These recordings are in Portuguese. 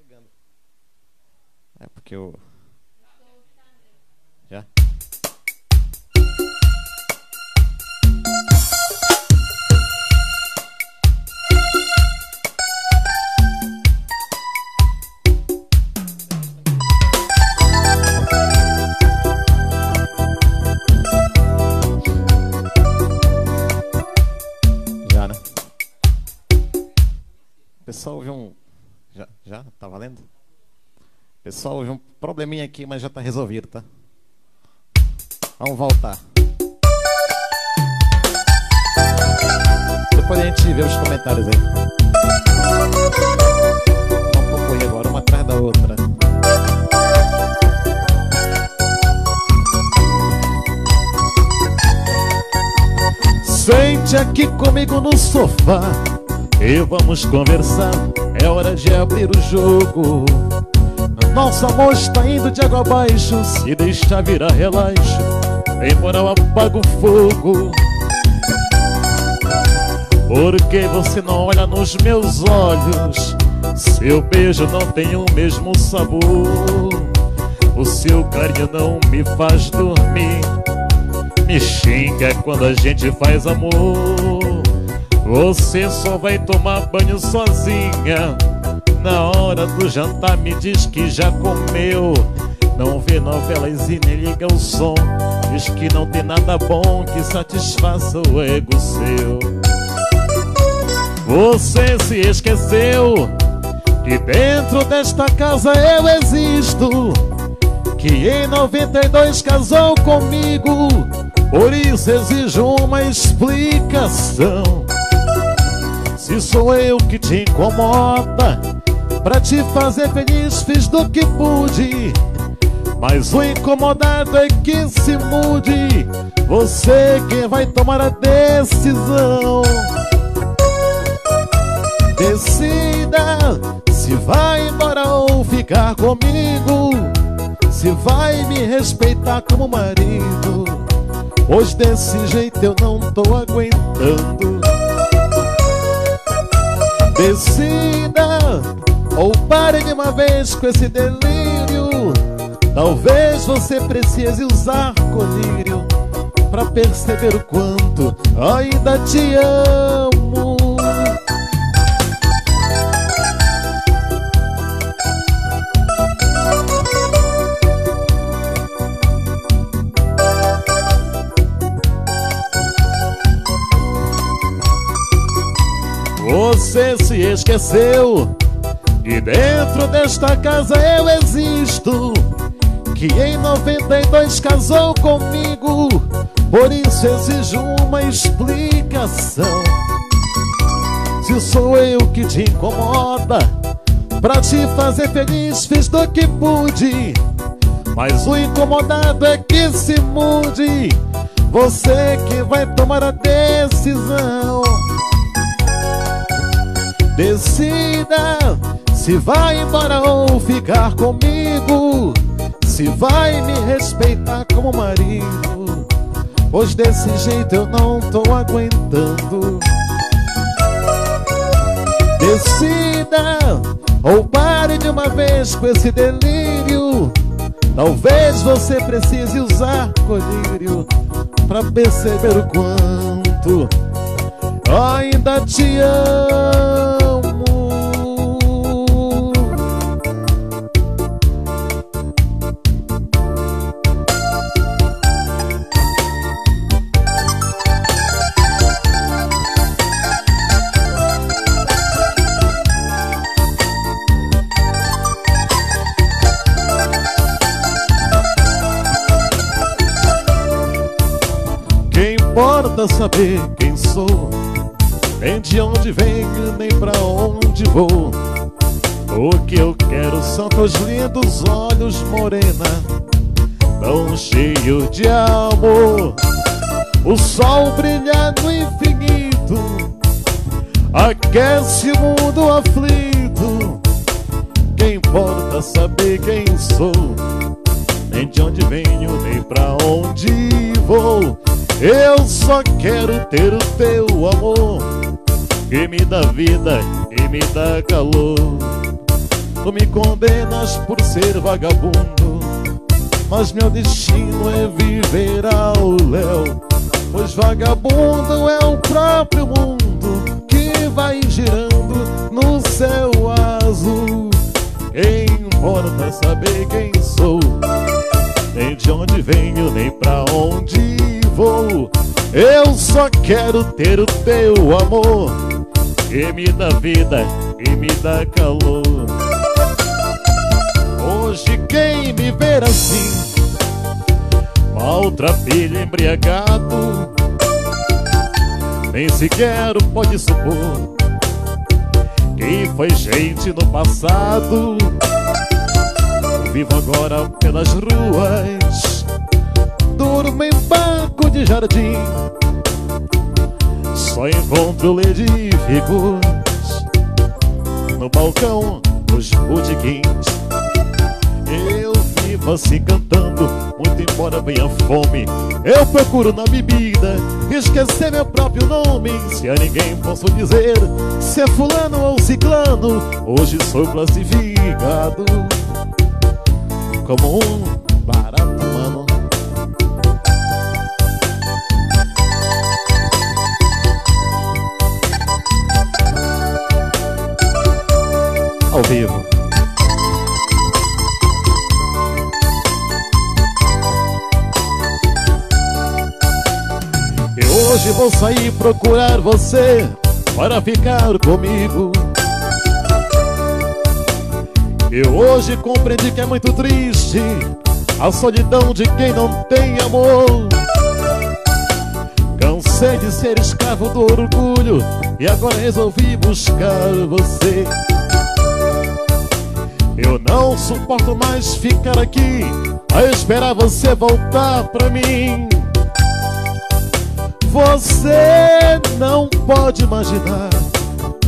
carregando. É porque eu. Já? Valendo? Pessoal, houve um probleminha aqui, mas já tá resolvido, tá? Vamos voltar. Depois a gente vê os comentários aí. Vamos pouco aí agora, uma atrás da outra. Sente aqui comigo no sofá e vamos conversar. É hora de abrir o jogo. Nosso amor está indo de água abaixo. Se deixar virar relaxo, em moral apaga o fogo. Por que você não olha nos meus olhos? Seu beijo não tem o mesmo sabor. O seu carinho não me faz dormir. Me xinga quando a gente faz amor. Você só vai tomar banho sozinha. Na hora do jantar me diz que já comeu. Não vê novelas e nem liga o som. Diz que não tem nada bom que satisfaça o ego seu. Você se esqueceu que dentro desta casa eu existo. Que em 92 casou comigo. Por isso exijo uma explicação. Se sou eu que te incomoda, pra te fazer feliz fiz do que pude. Mas o incomodado é que se mude. Você quem vai tomar a decisão. Decida se vai embora ou ficar comigo. Se vai me respeitar como marido. Hoje desse jeito eu não tô aguentando. Decida ou pare de uma vez com esse delírio. Talvez você precise usar colírio pra perceber o quanto ainda te amo. Você se esqueceu que dentro desta casa eu existo. Que em 92 casou comigo. Por isso exijo uma explicação. Se sou eu que te incomoda, pra te fazer feliz fiz do que pude. Mas o incomodado é que se mude. Você que vai tomar a decisão. Decida se vai embora ou ficar comigo. Se vai me respeitar como marido. Pois desse jeito eu não tô aguentando. Decida ou pare de uma vez com esse delírio. Talvez você precise usar colírio pra perceber o quanto ainda te amo. Importa saber quem sou? Nem de onde venho, nem pra onde vou. O que eu quero são teus lindos olhos, morena, tão cheio de amor. O sol brilha no infinito, aquece o mundo aflito. Quem importa saber quem sou? Nem de onde venho, nem pra onde vou. Eu só quero ter o teu amor que me dá vida e me dá calor. Tu me condenas por ser vagabundo Mas meu destino é viver ao léu Pois vagabundo é o próprio mundo Que vai girando no céu azul Quem importa saber quem sou Nem de onde venho, nem pra onde Eu só quero ter o teu amor. Que me dá vida e me dá calor. Hoje quem me ver assim Maltrapilha embriagado. Nem sequer pode supor Que foi gente no passado. Vivo agora pelas ruas Durmo em banco de jardim Só encontro ledíficos No balcão dos botequins eu vivo assim cantando, muito embora venha fome. Eu procuro na bebida esquecer meu próprio nome. Se a ninguém posso dizer se é fulano ou ciclano, hoje sou classificado como um barato Ao vivo. Hoje vou sair procurar você para ficar comigo. Eu hoje compreendi que é muito triste a solidão de quem não tem amor. Cansei de ser escravo do orgulho e agora resolvi buscar você. Eu não suporto mais ficar aqui a esperar você voltar pra mim. Você não pode imaginar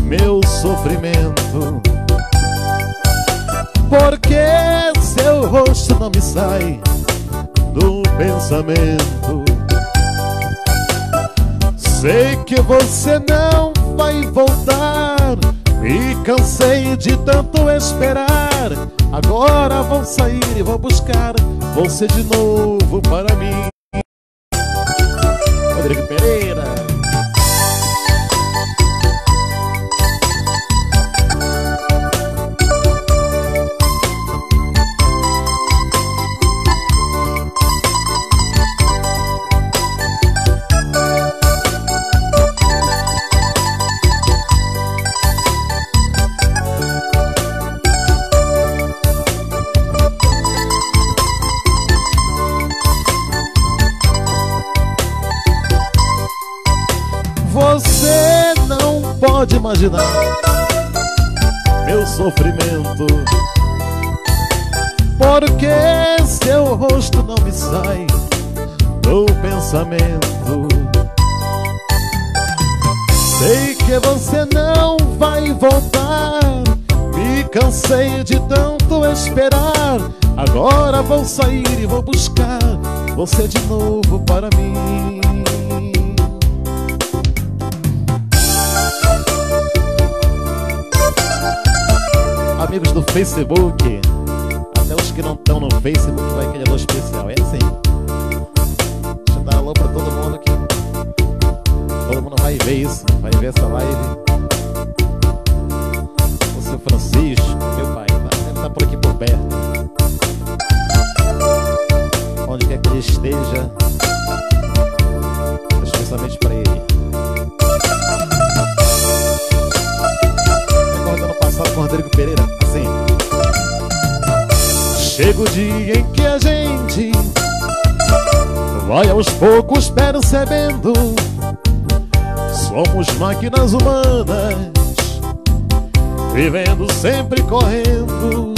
meu sofrimento. Porque seu rosto não me sai do pensamento. Sei que você não vai voltar Me cansei de tanto esperar. Agora vou sair e vou buscar. Você de novo para mim. Rodrigo Pereira. Pode imaginar meu sofrimento. Porque seu rosto não me sai do pensamento. Sei que você não vai voltar. Me cansei de tanto esperar. Agora vou sair e vou buscar você de novo para mim. Amigos do Facebook. Até os que não estão no Facebook vai aquele alô especial. É assim. Vai aos poucos percebendo. Somos máquinas humanas Vivendo sempre correndo.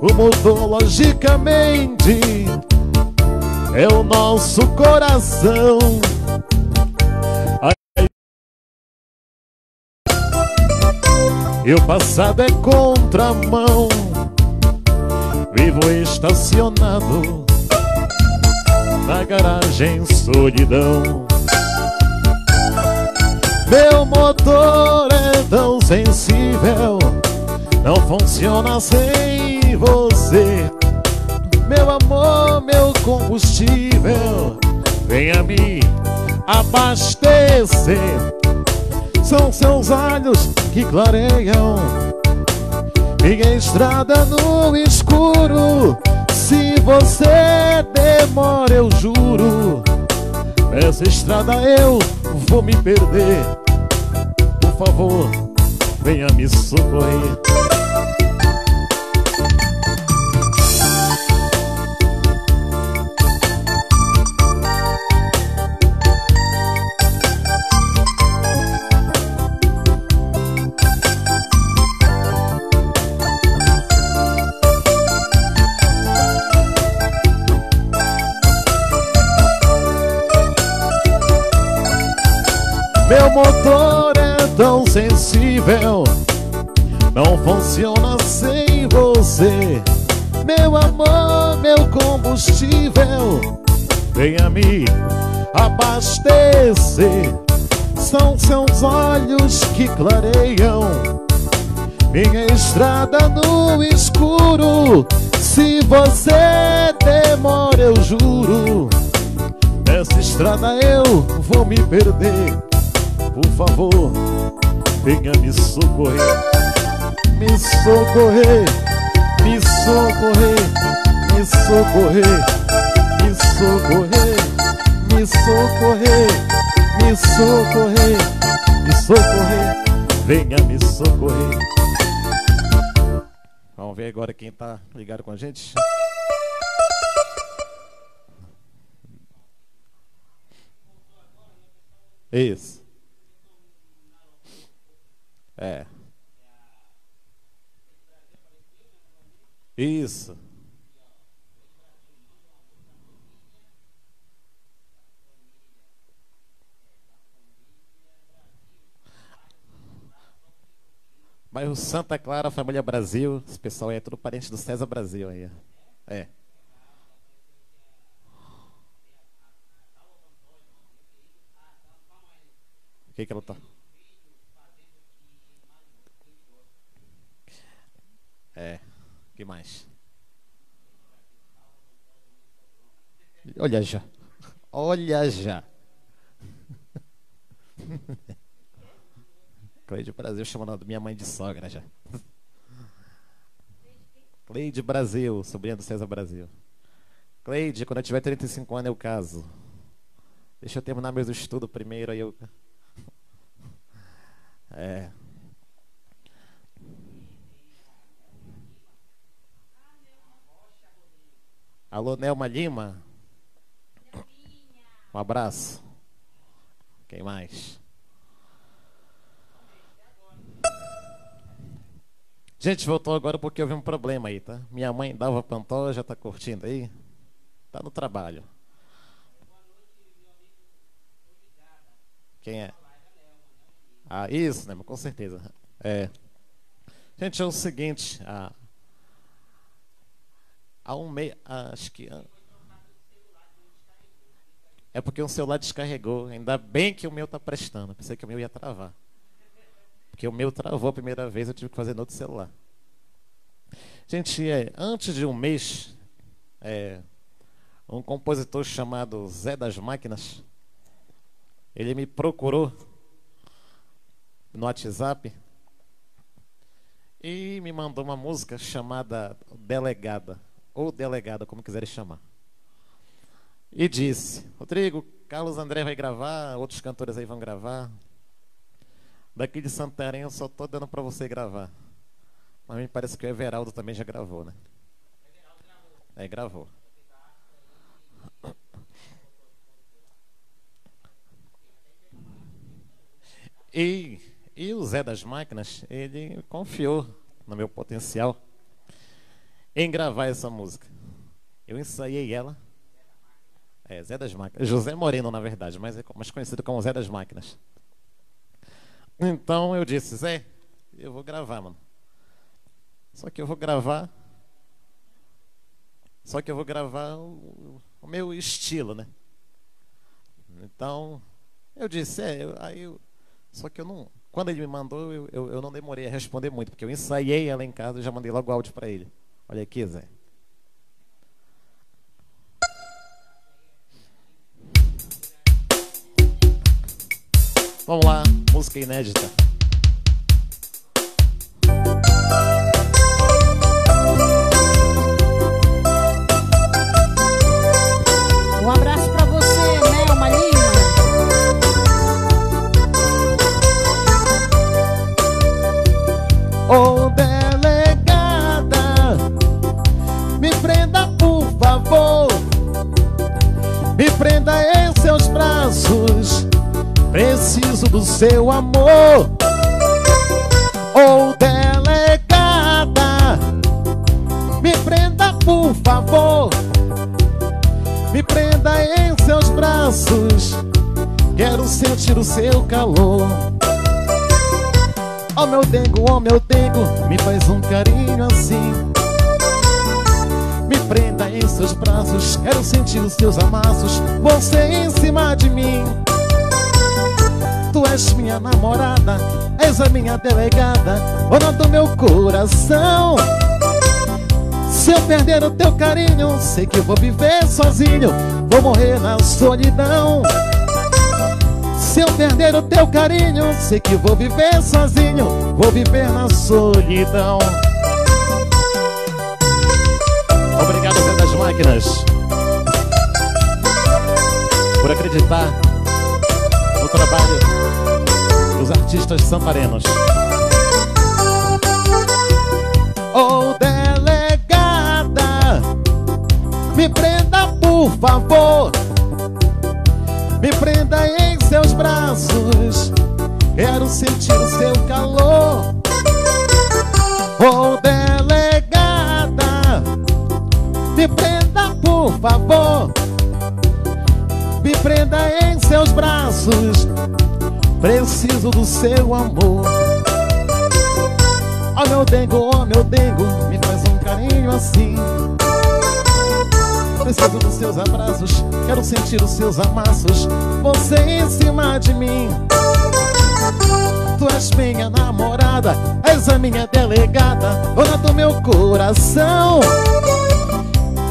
O motor logicamente É o nosso coração. E o passado é contramão. Vivo estacionado Na garagem solidão Meu motor é tão sensível Não funciona sem você. Meu amor, meu combustível, venha me abastecer. São seus olhos que clareiam minha estrada no escuro. Se você demora, eu juro, nessa estrada eu vou me perder. Por favor, venha me socorrer. Meu motor é tão sensível Não funciona sem você. Meu amor, meu combustível Venha me abastecer. São seus olhos que clareiam Minha estrada no escuro. Se você demora, eu juro Nessa estrada eu vou me perder por favor, venha me socorrer. Me socorrer, me socorrer, me socorrer, me socorrer, me socorrer, me socorrer, me socorrer, venha me socorrer. Vamos ver agora quem está ligado com a gente. Isso. É. Isso. Bairro Santa Clara, família Brasil. Esse pessoal aí é tudo parente do César Brasil aí. É. O que que ela tá? É. que mais? Olha já. Olha já. Cleide Brasil chamando minha mãe de sogra já. Cleide Brasil, sobrinha do César Brasil. Cleide, quando eu tiver 35 anos eu caso. Deixa eu terminar meus estudos primeiro, aí eu. É. Alô, Nelma Lima. Um abraço. Quem mais? Gente, voltou agora porque houve um problema aí, tá? Minha mãe dava pantoja, tá curtindo aí? Tá no trabalho. Quem é? Ah, isso, né? Com certeza. É. Gente, é o seguinte, Há um mês, acho que. É porque o celular descarregou. Ainda bem que o meu está prestando. Pensei que o meu ia travar. Porque o meu travou a primeira vez, eu tive que fazer no outro celular. Gente, é, antes de um mês, é, um compositor chamado Zé das Máquinas, ele me procurou no WhatsApp e me mandou uma música chamada Delegada ou delegada, como quiserem chamar. E disse: Rodrigo, Carlos André vai gravar, outros cantores aí vão gravar. Daqui de Santarém eu só tô dando para você gravar. Mas me parece que o Everaldo também já gravou, né? É, gravou. E, e o Zé das Máquinas, ele confiou no meu potencial em gravar essa música. Eu ensaiei ela. É, Zé das Máquinas. José Moreno, na verdade, mas é mais conhecido como Zé das Máquinas. Então eu disse, Zé, eu vou gravar, mano. Só que eu vou gravar. Só que eu vou gravar o, o meu estilo, né? Então, eu disse, é, eu, aí eu, só que eu não, quando ele me mandou, eu, eu, eu, não demorei a responder muito, porque eu ensaiei ela em casa e já mandei logo áudio para ele. Olha aqui, Zé. Vamos lá, música inédita. Seu amor. Oh, delegada, me prenda por favor, me prenda em seus braços, quero sentir o seu calor. Oh meu dengo, oh meu dengo, me faz um carinho assim. Me prenda em seus braços, quero sentir os teus amassos. Você em cima de mim Tu és minha namorada, és a minha delegada. Dona do meu coração. Se eu perder o teu carinho, sei que vou viver sozinho Vou morrer na solidão. Se eu perder o teu carinho, sei que vou viver sozinho, vou viver na solidão. Obrigado, Zé das Máquinas, por acreditar no trabalho artistas samparenos. Oh, delegada, me prenda, por favor. Me prenda em seus braços Quero sentir o seu calor Oh, delegada Me prenda, por favor Me prenda em seus braços Preciso do seu amor. Oh, meu dengo, oh, meu dengo Me faz um carinho assim. Preciso dos seus abraços Quero sentir os seus amassos. Você em cima de mim. Tu és minha namorada És a minha delegada. Dona do meu coração.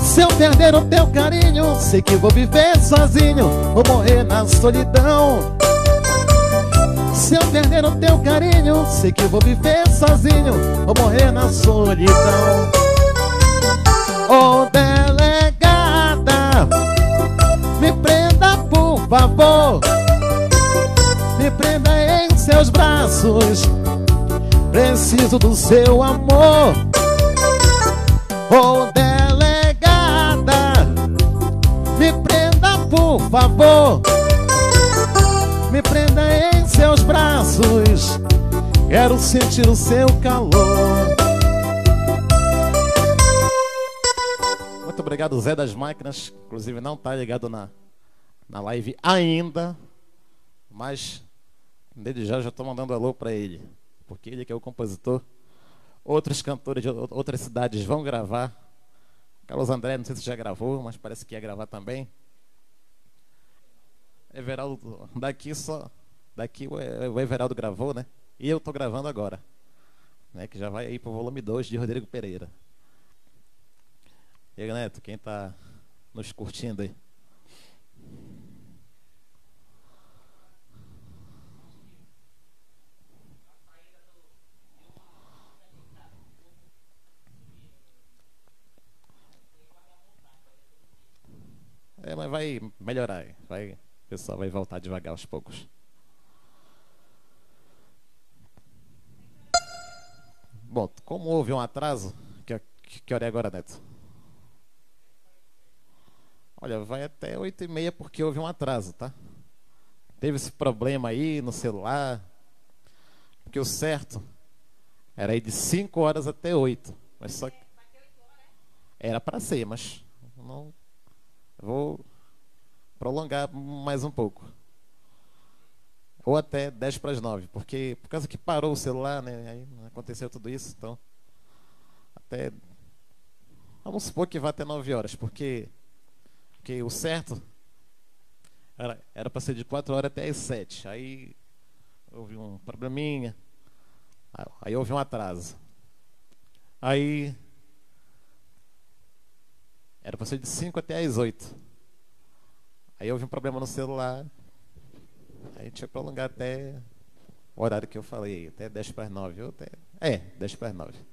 Se eu perder o teu carinho Sei que vou viver sozinho. Vou morrer na solidão se eu perder o teu carinho, sei que vou viver sozinho, vou morrer na solidão. Oh, favor. Me prenda em seus braços. Preciso do seu amor. Oh, delegada Me prenda, por favor. Me prenda seus braços Quero sentir o seu calor Muito obrigado, Zé das Máquinas. Inclusive, não está ligado na, na live ainda, mas desde já já estou mandando alô para ele, porque ele que é o compositor. Outros cantores de outras cidades vão gravar. Carlos André, não sei se já gravou, mas parece que ia gravar também. Everaldo, daqui só, daqui o Everaldo gravou, né? E eu estou gravando agora, né? Que já vai aí para o volume 2 de Rodrigo Pereira. E aí, Neto, quem está nos curtindo aí? É, mas vai melhorar. Vai, o pessoal vai voltar devagar aos poucos. Bom, como houve um atraso, que, que hora é agora, Neto? Olha, vai até 8 e meia porque houve um atraso, tá? Teve esse problema aí no celular. Porque o certo era ir de 5 horas até 8. Mas só que era para ser, mas não Vou prolongar mais um pouco. Ou até 10 para as 9, porque por causa que parou o celular, né? Aí aconteceu tudo isso, então. Até. Vamos supor que vá até 9 horas, porque, porque o certo era para ser de 4 horas até as 7. Aí houve um probleminha. Aí houve um atraso. Aí era para ser de 5 até as 8. Aí houve um problema no celular. A gente ia prolongar até o horário que eu falei, até 10 para as 9. Até, é, 10 para as 9.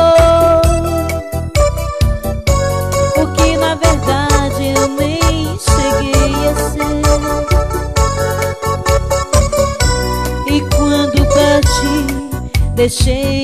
deixei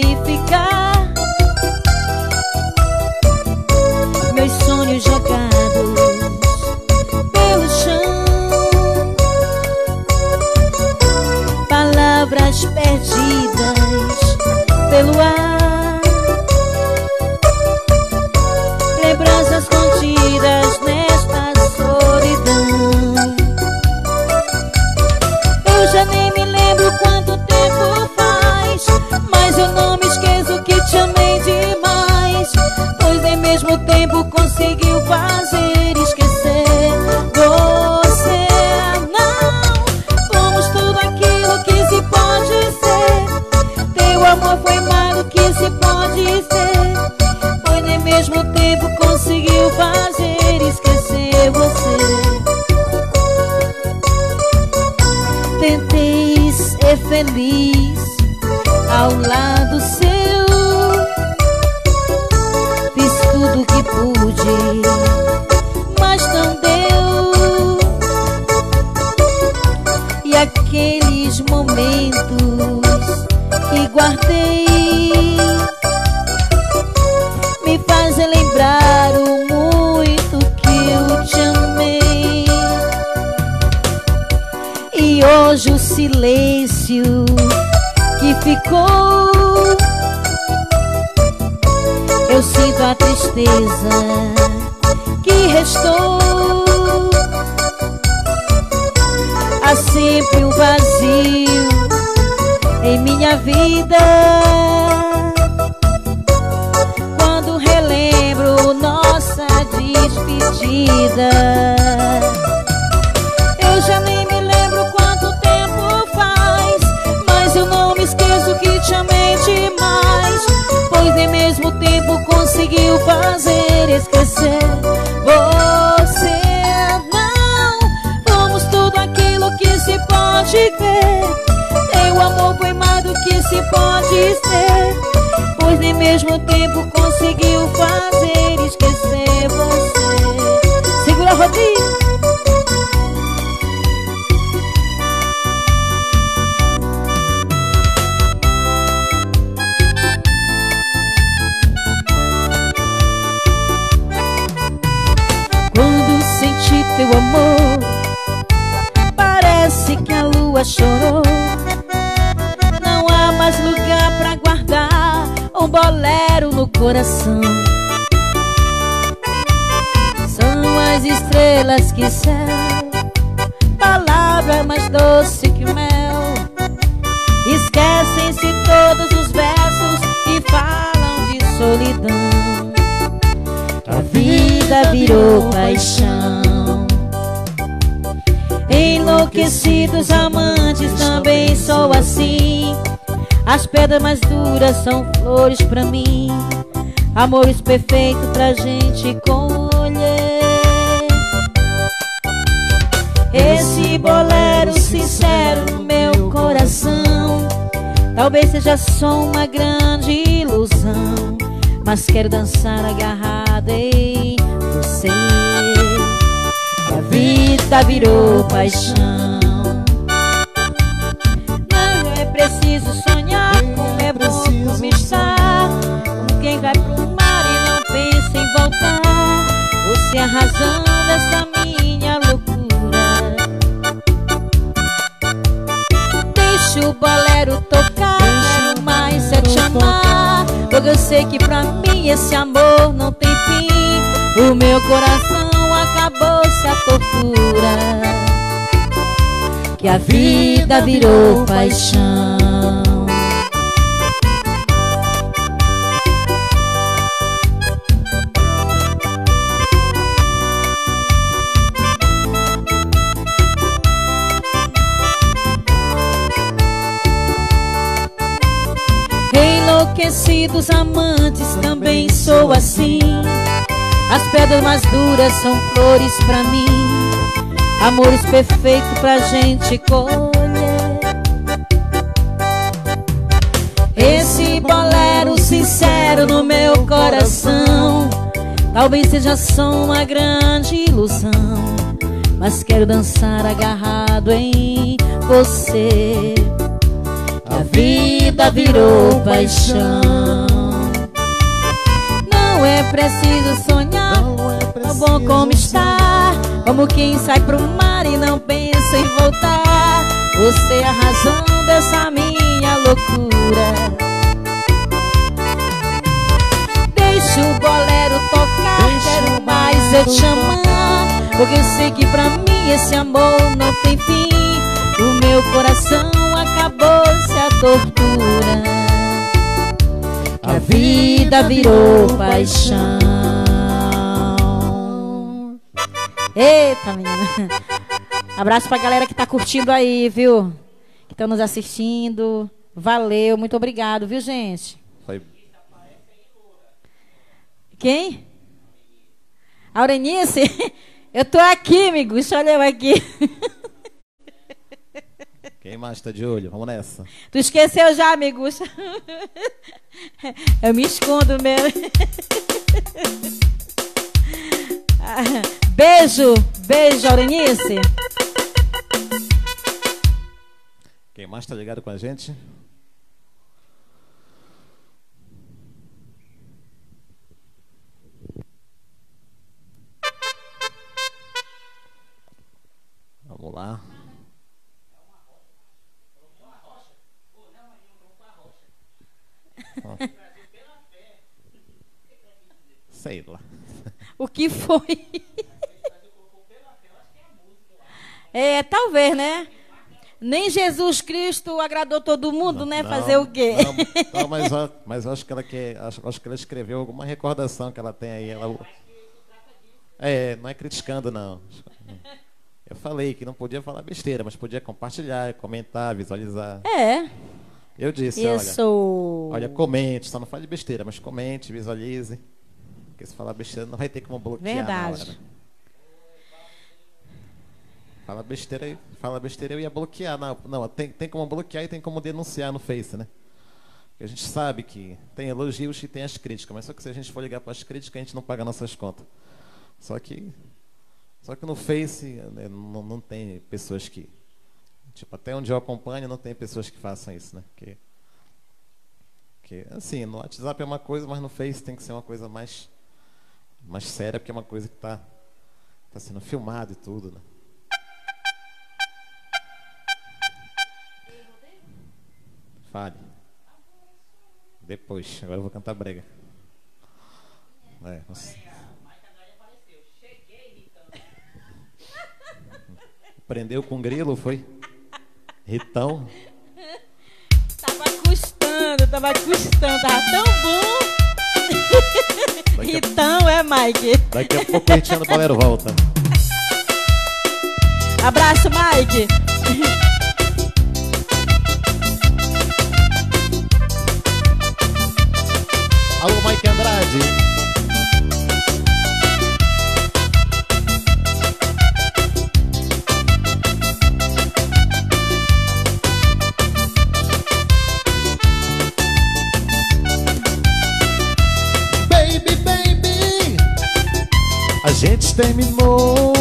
tempo que céu Palavra mais doce que mel. Esquecem-se todos os versos Que falam de solidão. A vida virou paixão. Enlouquecidos amantes também sou assim. As pedras mais duras são flores pra mim. Amores perfeitos pra gente colher Bolero sincero no meu coração Talvez seja só uma grande ilusão Mas quero dançar agarrada em você a vida virou paixão. Não é preciso sonhar como é bom como estar. Com quem vai pro mar e não pensa em voltar. Você é a razão dessa sei que pra mim esse amor não tem fim. O meu coração acabou-se a tortura Que a vida virou paixão Enlouquecidos amantes também sou assim. As pedras mais duras são flores pra mim. Amores perfeitos pra gente colher. Esse bolero sincero no meu coração. Talvez seja só uma grande ilusão Mas quero dançar agarrado em você vida virou paixão. Não é preciso sonhar tão bom como está. Como quem sai pro mar e não pensa em voltar. Você é a razão dessa minha loucura. Deixa o bolero tocar, quero mais eu te amar. Porque eu sei que pra mim esse amor não tem fim meu coração acabou-se a tortura a vida virou paixão. Eita, menina. Abraço pra galera que tá curtindo aí, viu? Que estão nos assistindo. Valeu, muito obrigado, viu, gente? Foi. Quem? Aurenice? Eu tô aqui, amigo. Olha eu aqui. Quem mais tá de olho? Vamos nessa. Tu esqueceu já, amigos? Eu me escondo mesmo. Beijo, beijo, Aurenice. Quem mais tá ligado com a gente? Vamos lá. Sei lá. O que foi? É, talvez, né? Nem Jesus Cristo agradou todo mundo, né? Não, Fazer o quê? Não, não, mas, mas eu acho que ela quer, acho, acho que ela escreveu alguma recordação que ela tem aí. Ela, é, não é criticando, não. Eu falei que não podia falar besteira, mas podia compartilhar, comentar, visualizar. É. Eu disse, Isso. olha, olha, comente, só não fale besteira, mas comente, visualize. Porque se falar besteira não vai ter como bloquear Verdade. na hora. Fala besteira, fala besteira eu ia bloquear. Não, não tem, tem como bloquear e tem como denunciar no Face, né? Porque a gente sabe que tem elogios e tem as críticas, mas só que se a gente for ligar para as críticas, a gente não paga nossas contas. Só que só que no Face né, não, não tem pessoas que tipo até onde eu acompanho não tem pessoas que façam isso, né? Que que assim, no WhatsApp é uma coisa, mas no Face tem que ser uma coisa mais mais séria, porque é uma coisa que está tá sendo filmado e tudo, né? Fale. Depois, agora eu vou cantar brega. É, Prendeu com grilo, foi? Ritão. Tava custando, tava custando, tava tão bom. Daqui a- Ritão, é, Mike? Daqui a pouco o Ritiano Bolero volta. Abraço, Mike. Gente terminou.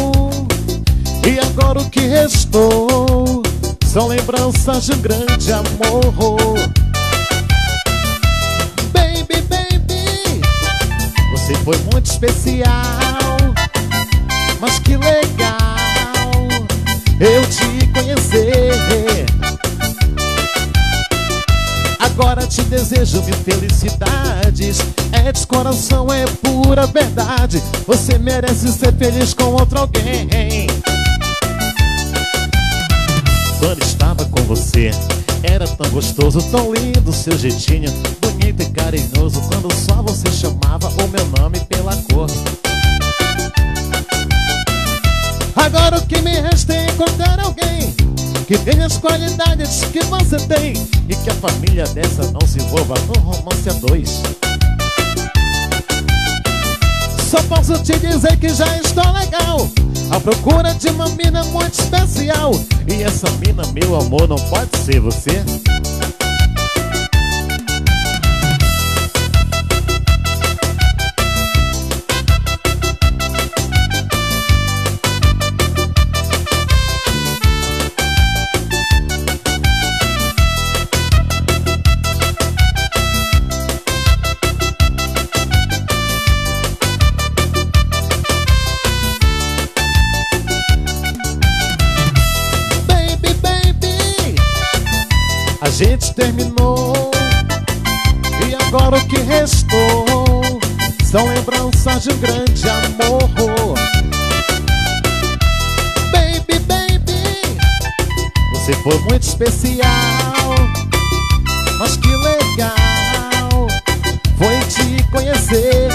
E agora o que restou são lembranças de um grande amor. Baby, baby, você foi muito especial, mas que legal eu te te desejo mil felicidades. É de coração, é pura verdade. Você merece ser feliz com outro alguém. Quando estava com você, era tão gostoso, tão lindo seu jeitinho, bonito e carinhoso. Quando só você chamava o meu nome pela cor. Agora o que me resta é encontrar alguém que tenha as qualidades que você tem e que a família dessa não se envolva num romance a dois. Só posso te dizer que já estou legal À procura de uma mina muito especial E essa mina, meu amor, não pode ser você terminou. E agora o que restou São lembranças de um grande amor. Baby, baby Você foi muito especial Mas que legal Foi te conhecer.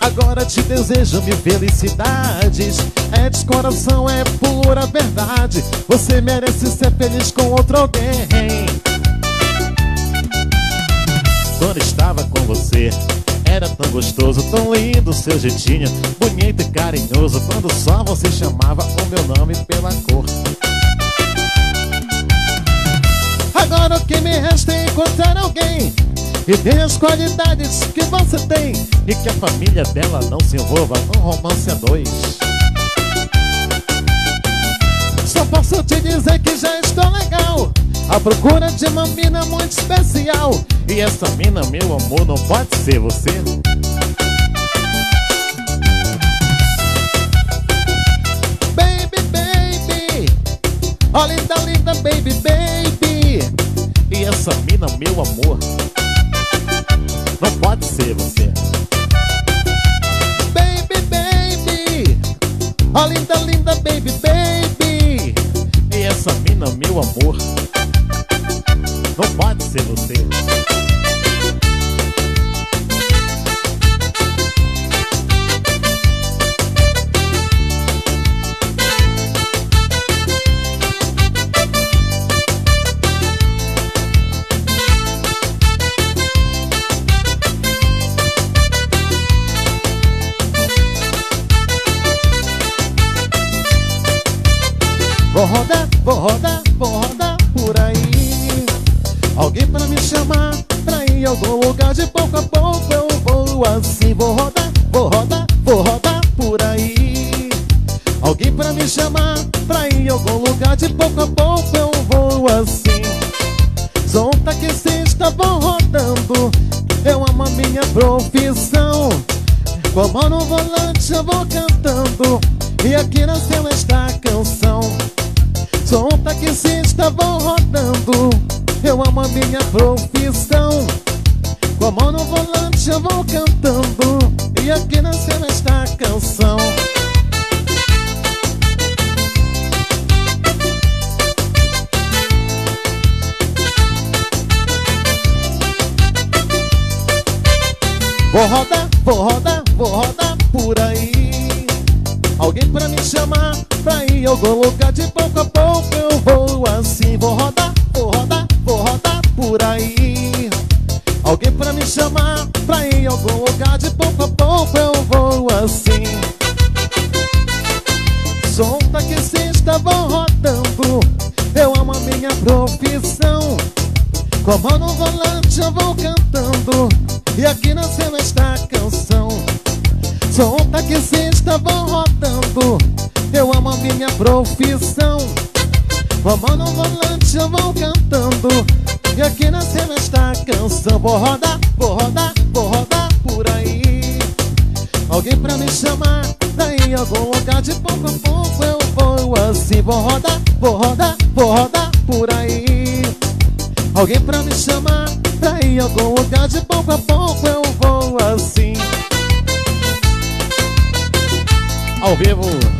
Agora te desejo mil felicidades É de coração, é pura verdade. Você merece ser feliz com outro alguém. Quando estava com você Era tão gostoso, tão lindo seu jeitinho. Bonito e carinhoso Quando só você chamava o meu nome pela cor. Agora o que me resta é encontrar alguém. E tem as qualidades que você tem. E que a família dela não se envolva num romance a dois posso te dizer que já estou legal. À procura de uma mina muito especial. E essa mina, meu amor, não pode ser você. Baby, baby. Oh, linda, linda, baby, baby. E essa mina, meu amor não pode ser você. Baby, baby. Oh, linda, linda, baby, baby Mina, meu amor. Não pode Vou rodar, vou rodar, vou rodar por aí. Alguém pra me chamar pra ir em algum lugar De pouco a pouco eu vou assim. Vou rodar, vou rodar, vou rodar por aí. Alguém pra me chamar pra ir em algum lugar De pouco a pouco eu vou assim. Som taxista, vou rodando Eu amo a minha profissão. Com a mão no volante eu vou cantando E aqui esta canção minha profissão Alguém pra me chamar Daí em algum lugar de pouco a pouco eu vou assim ao vivo.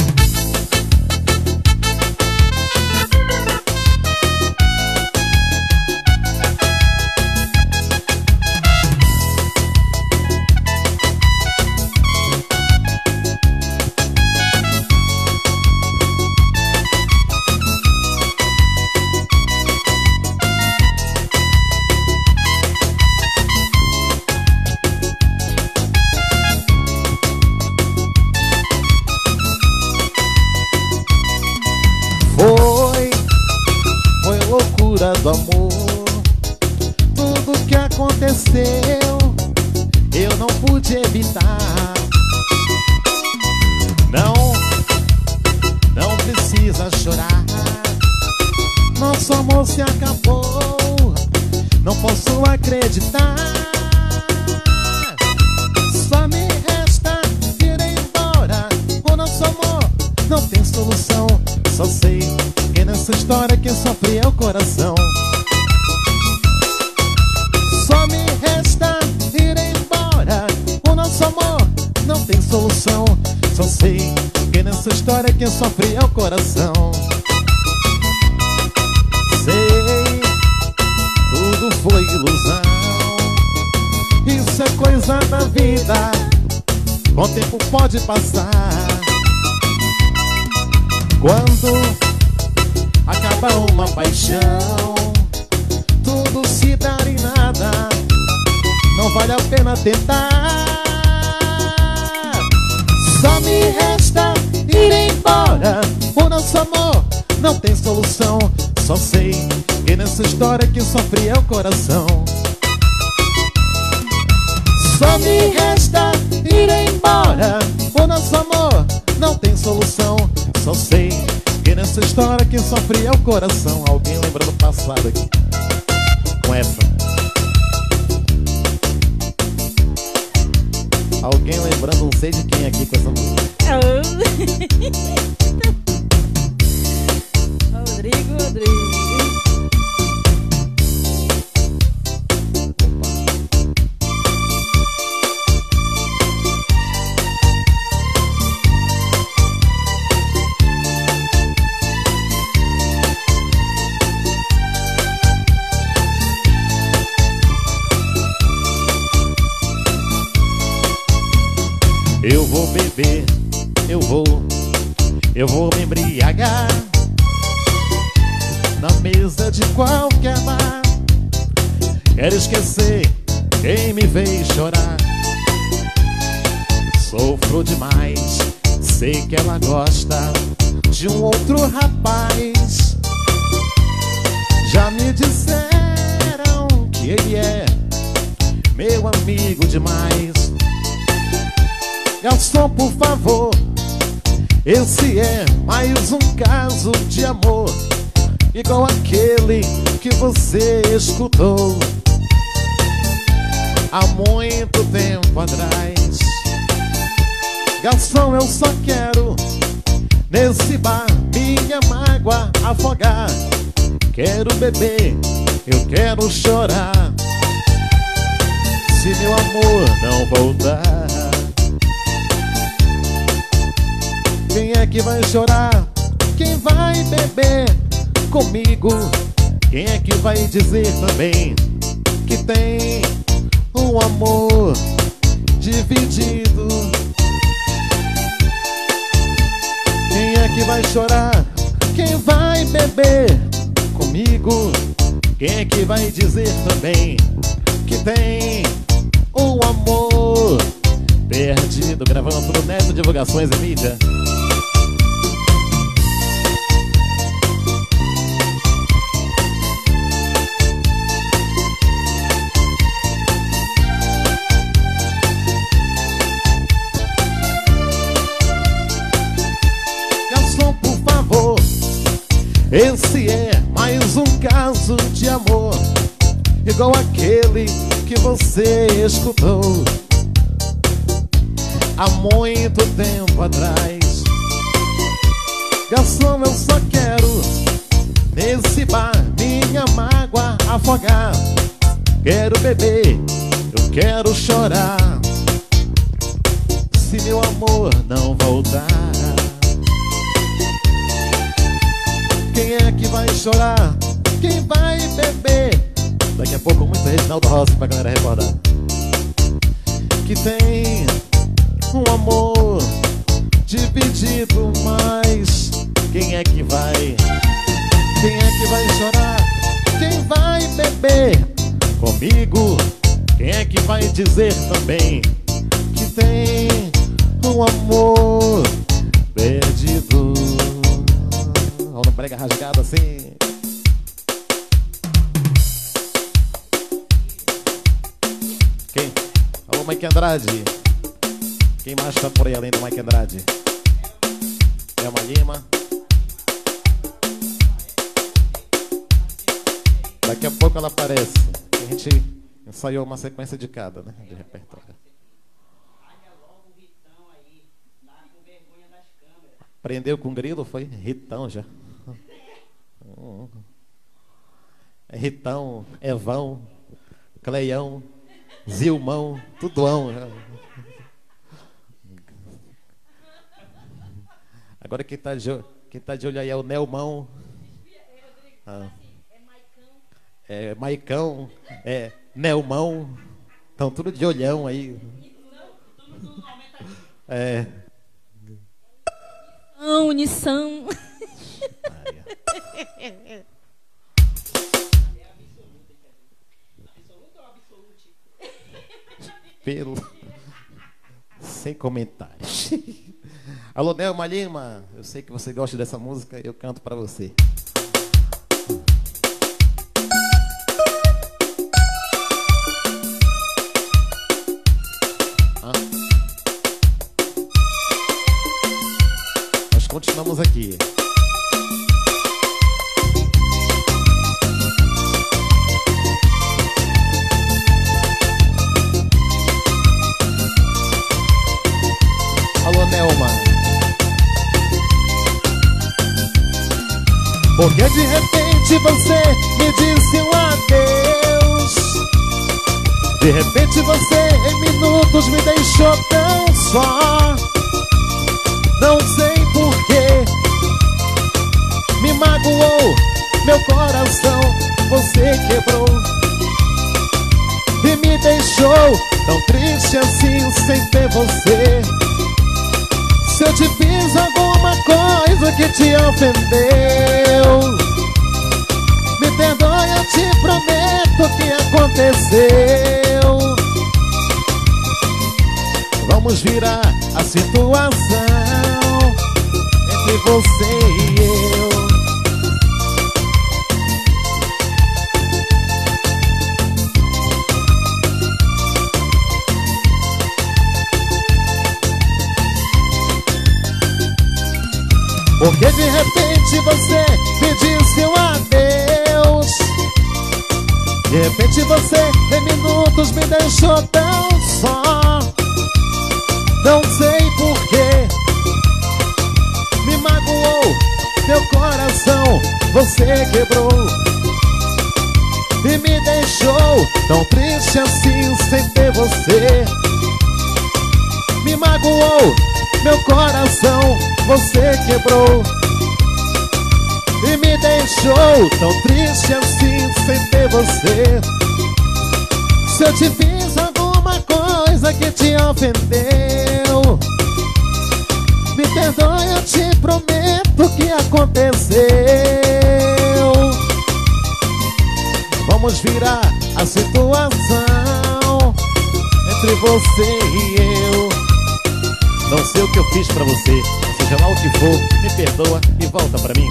Eu vou me embriagar Na mesa de qualquer bar. Quero esquecer quem me fez chorar. Sofro demais, sei que ela gosta de um outro rapaz. Já me disseram que ele é meu amigo demais. Garçom, por favor Esse é mais um caso de amor Igual aquele que você escutou. Há muito tempo atrás Garçom, eu só quero Nesse bar minha mágoa afogar. Quero beber, eu quero chorar. Se meu amor não voltar Quem é que vai chorar? Quem vai beber comigo? Quem é que vai dizer também que tem um amor dividido? Quem é que vai chorar? Quem vai beber comigo? Quem é que vai dizer também que tem um amor perdido? Gravando pro Neto Divulgações e Mídia. Esse é mais um caso de amor Igual aquele que você escutou. Há muito tempo atrás Garçom, eu só quero Nesse bar minha mágoa afogar. Quero beber, eu quero chorar. Se meu amor não voltar Quem é que vai chorar? Quem vai beber? Daqui a pouco muito Reginaldo Rossi pra galera recordar Que tem um amor dividido Mas quem é que vai? Quem é que vai chorar? Quem vai beber comigo? Quem é que vai dizer também Que tem um amor perdido brega rasgado assim. Quem? Alô, Mike Andrade. Quem mais tá por aí além do Mike Andrade? Elma Lima. Daqui a pouco ela aparece. A gente ensaiou uma sequência de cada, né? De repertório. Prendeu com grilo, foi? Ritão já. É Ritão, Evão, Cleião, Zilmão, tudoão. Agora quem está de, quem tá de olho aí é o Nelmão. Ah. É Maicão, é Nelmão. Estão tudo de olhão aí. É. Unição. Pelo... Sem comentários. Alô, Nelma Lima, eu sei que você gosta dessa música, eu canto para você. Nós continuamos aqui. Porque de repente você me disse um adeus. De repente você em minutos me deixou tão só. Não sei porquê Me magoou meu coração Você quebrou. E me deixou tão triste assim sem ter você se eu te fiz alguma coisa que te ofendeu Me perdoe, eu te prometo que aconteceu. Vamos virar a situação Entre você e eu Porque de repente você me disse um adeus. De repente você em minutos me deixou tão só. Não sei porquê Me magoou meu coração. Você quebrou. E me deixou tão triste assim sem ter você. Me magoou meu coração você quebrou. E me deixou tão triste assim sem ter você. Se eu te fiz alguma coisa que te ofendeu Me perdoe, eu te prometo que aconteceu. Vamos virar a situação Entre você e eu Não sei o que eu fiz pra você. Seja lá o que for, me perdoa e volta pra mim.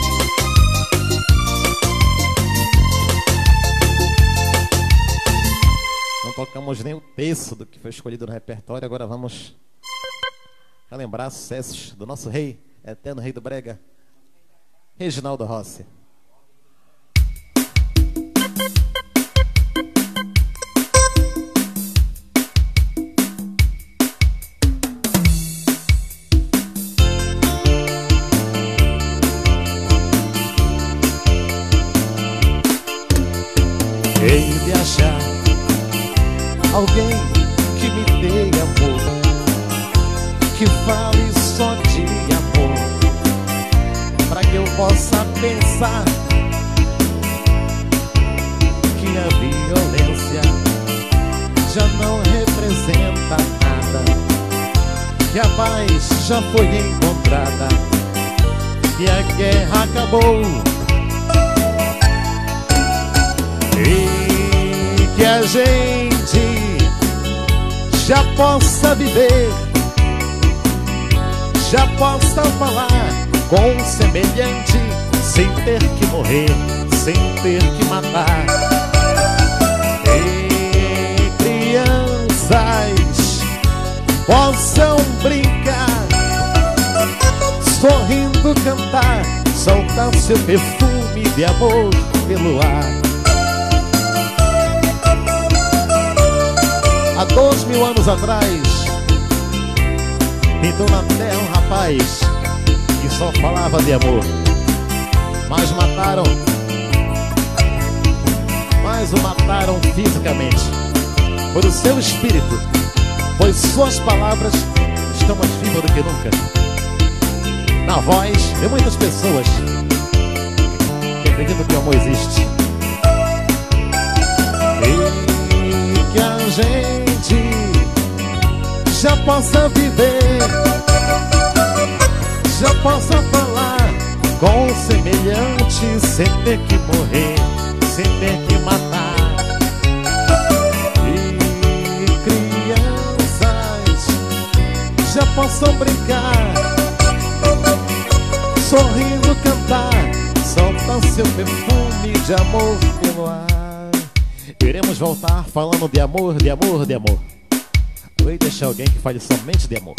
Não tocamos nem o terço do que foi escolhido no repertório. Agora vamos relembrar sucessos do nosso rei, eterno rei do brega Reginaldo Rossi alguém que me dê amor, que fale só de amor, para que eu possa pensar que a violência já não representa nada, que a paz já foi encontrada, que a guerra acabou. Que a gente já possa viver, já possa falar com um semelhante, sem ter que morrer, sem ter que matar. E crianças possam brincar, sorrindo cantar, soltar seu perfume de amor pelo ar. Há dois mil anos atrás Pintou na terra um rapaz Que só falava de amor. Mas mataram Mas o mataram fisicamente. Por o seu espírito Pois suas palavras Estão mais vivas do que nunca. Na voz de muitas pessoas Que acreditam que o amor existe. E que a gente já possa viver, já possa falar com semelhantes sem ter que morrer, sem ter que matar. E crianças já possam brincar, sorrindo cantar, solta seu perfume de amor pelo ar. Iremos voltar falando de amor, de amor, de amor. Vou deixar alguém que fale somente de amor.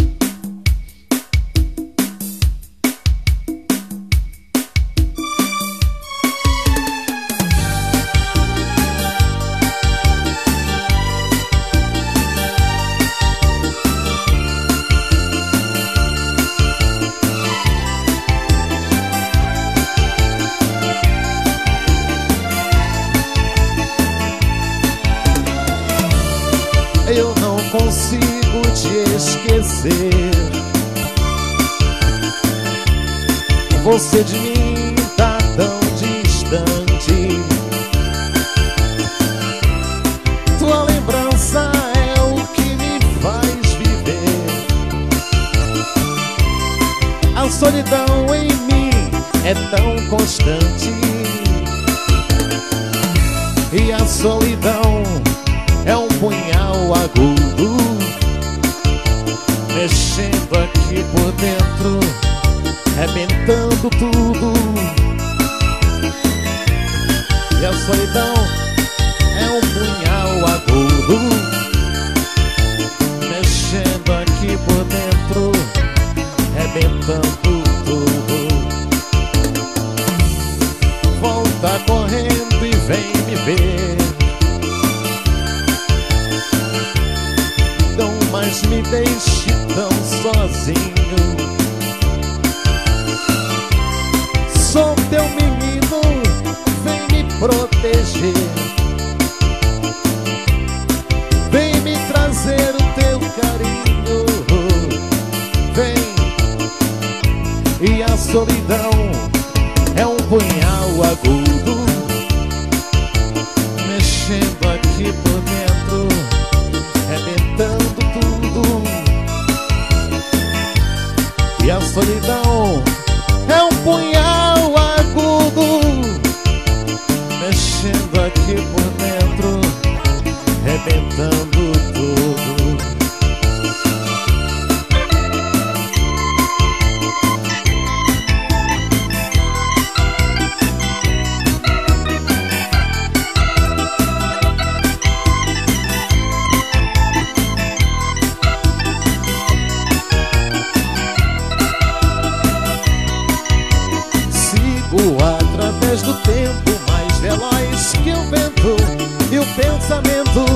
Pensamento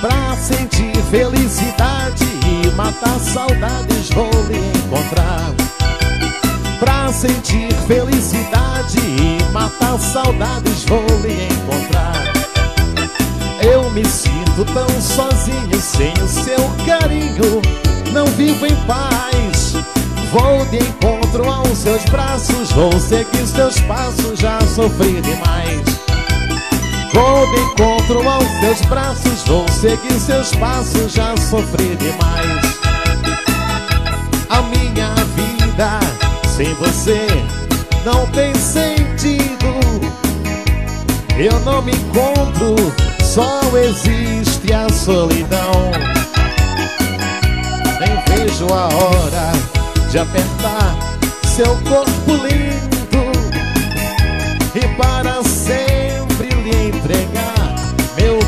Pra sentir felicidade e matar saudades vou lhe encontrar. Pra sentir felicidade e matar saudades vou lhe encontrar. Eu me sinto tão sozinho sem o seu carinho Não vivo em paz. Vou de encontro aos seus braços Vou seguir seus passos, já sofri demais Vou de encontro aos seus braços Vou seguir seus passos, já sofri demais. A minha vida sem você não tem sentido. Eu não me encontro, só existe a solidão. Nem vejo a hora de apertar seu corpo lindo e para sempre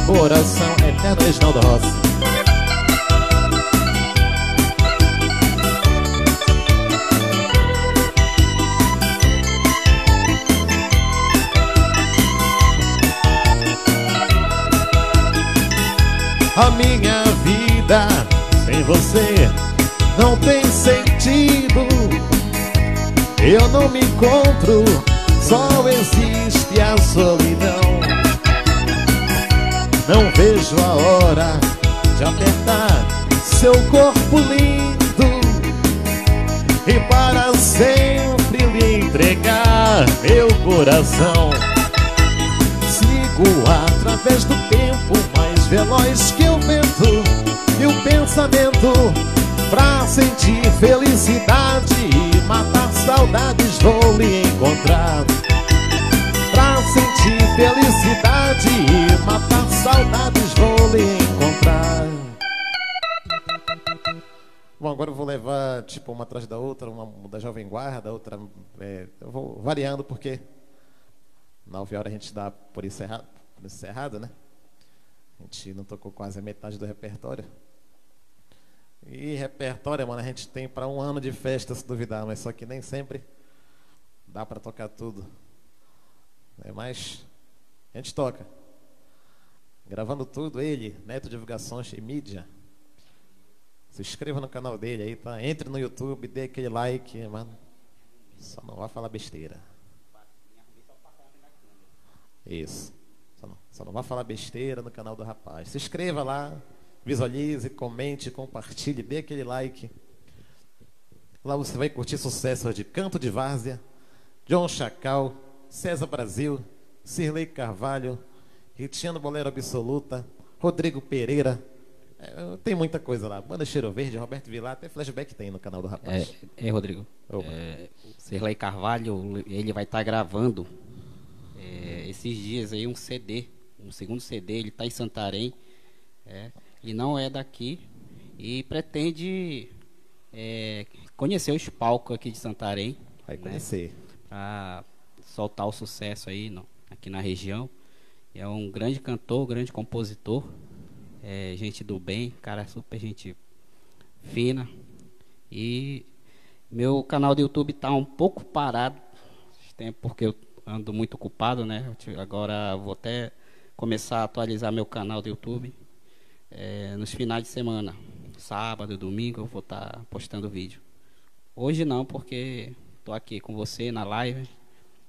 coração eterno Reginaldo Rossi. A minha vida sem você não tem sentido. Eu não me encontro, só existe a solidão. Não vejo a hora de apertar seu corpo lindo e para sempre lhe entregar meu coração. Sigo através do tempo mais veloz que o vento e o pensamento Pra sentir felicidade e matar saudades vou lhe encontrar felicidade e matar saudades vou lhe encontrar. Bom, agora eu vou levar tipo uma atrás da outra, uma da Jovem Guarda, outra. É, eu vou variando porque nove horas a gente dá por encerrado, por encerrado, né? A gente não tocou quase a metade do repertório. E repertório, mano, a gente tem para um ano de festa, se duvidar, mas só que nem sempre dá para tocar tudo. É, mas a gente toca. Gravando tudo, ele, Neto Divulgações e Mídia. Se inscreva no canal dele aí, tá? Entre no YouTube, dê aquele like, mano. Só não vai falar besteira. Isso. Só não, só não vai falar besteira no canal do rapaz. Se inscreva lá, visualize, comente, compartilhe, dê aquele like. Lá você vai curtir sucessos de Canto de Várzea, John Chacal, César Brasil, Cirlei Carvalho, Ritiano Bolero Absoluta, Rodrigo Pereira. É, tem muita coisa lá. Banda Cheiro Verde, Roberto Vilar, até flashback tem no canal do rapaz. É, é Rodrigo. É, Cirlei Carvalho, ele vai estar tá gravando é, esses dias aí um CD, um segundo CD, ele está em Santarém. É, e não é daqui e pretende é, conhecer os palcos aqui de Santarém. Vai né, conhecer. Para soltar o sucesso aí no, aqui na região. É um grande cantor, grande compositor, é, gente do bem, cara super gente fina. E meu canal do YouTube está um pouco parado, tempo porque eu ando muito ocupado, né? Agora vou até começar a atualizar meu canal do YouTube é, nos finais de semana, sábado, domingo, eu vou estar tá postando vídeo. Hoje não, porque estou aqui com você na live,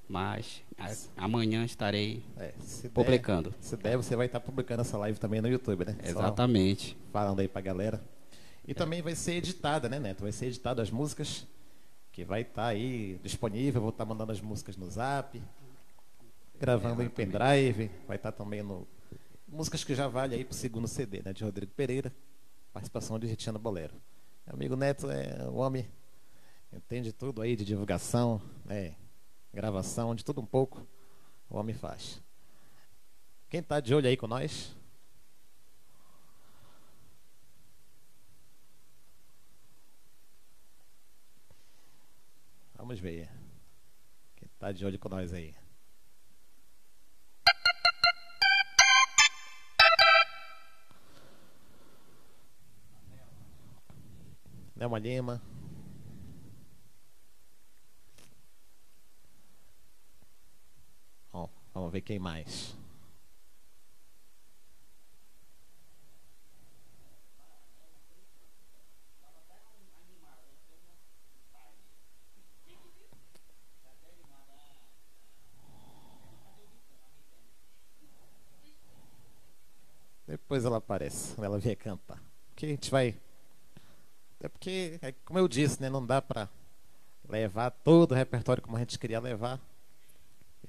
mas a, amanhã estarei é, se publicando. Der, se der, você vai estar publicando essa live também no YouTube, né? Exatamente. Só falando aí pra galera. E é. também vai ser editada, né, Neto? Vai ser editada as músicas, que vai estar tá aí disponível. Vou estar tá mandando as músicas no zap, gravando é, em pendrive, vai estar tá também no músicas que já vale aí pro segundo CD, né? De Rodrigo Pereira, participação de Retiana Bolero. Meu amigo Neto é o homem, entende tudo aí de divulgação, né? Gravação, de tudo um pouco, o homem faz. Quem tá de olho aí com nós? Vamos ver. Quem tá de olho com nós aí? Nelma Lima. Bom, vamos ver quem mais. Depois ela aparece, ela vier cantar. Que a gente vai é porque, é, como eu disse, né, não dá para levar todo o repertório como a gente queria levar.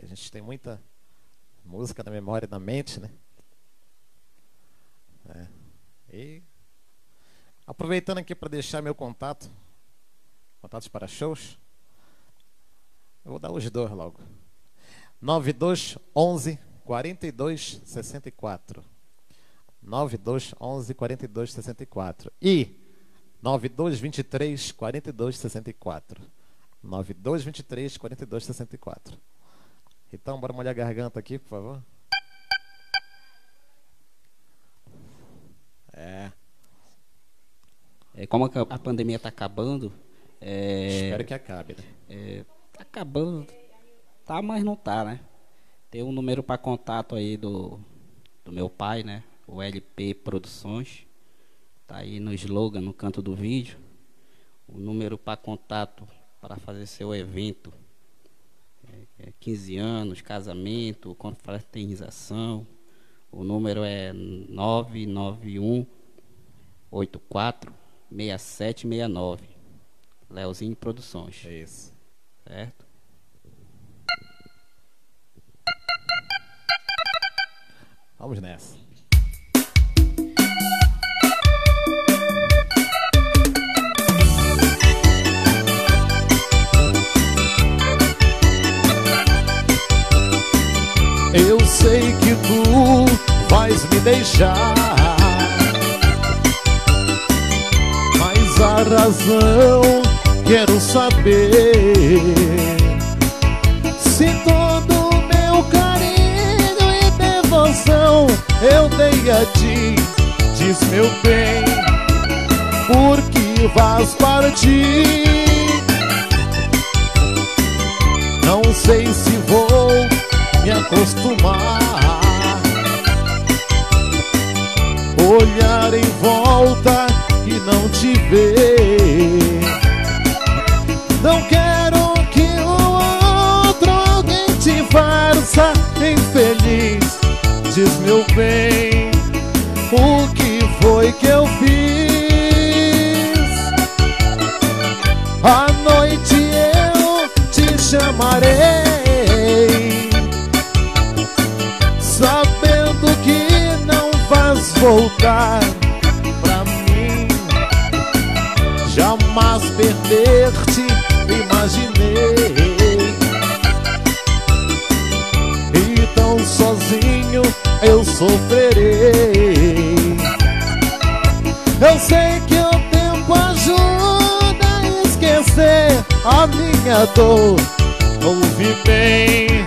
A gente tem muita música na memória e na mente, né? É. E aproveitando aqui para deixar meu contato, contatos para shows, eu vou dar os dois logo. 9211 42 64. 9211 42 64. E 9223 4264. 9223 4264. Então, bora molhar a garganta aqui, por favor. É. é como a pandemia está acabando. É, Espero que acabe, né? É, tá acabando. Tá, mas não tá, né? Tem um número para contato aí do, do meu pai, né? O LP Produções. Está aí no slogan, no canto do vídeo. O número para contato para fazer seu evento. É, 15 é anos, casamento, confraternização. O número é 991 84 6769. Leozinho Produções. É isso. Certo? Vamos nessa. Me deixar. Mas a razão quero saber se todo meu carinho e devoção eu dei a ti, diz meu bem, porque vais partir. Não sei se vou me acostumar Olhar em volta e não te ver Não quero que o outro alguém te faça infeliz Diz meu bem, o que foi que eu fiz? À noite voltar pra mim. Jamais perder-te imaginei. E tão sozinho eu sofrerei. Eu sei que o tempo ajuda a esquecer a minha dor. Ouve bem,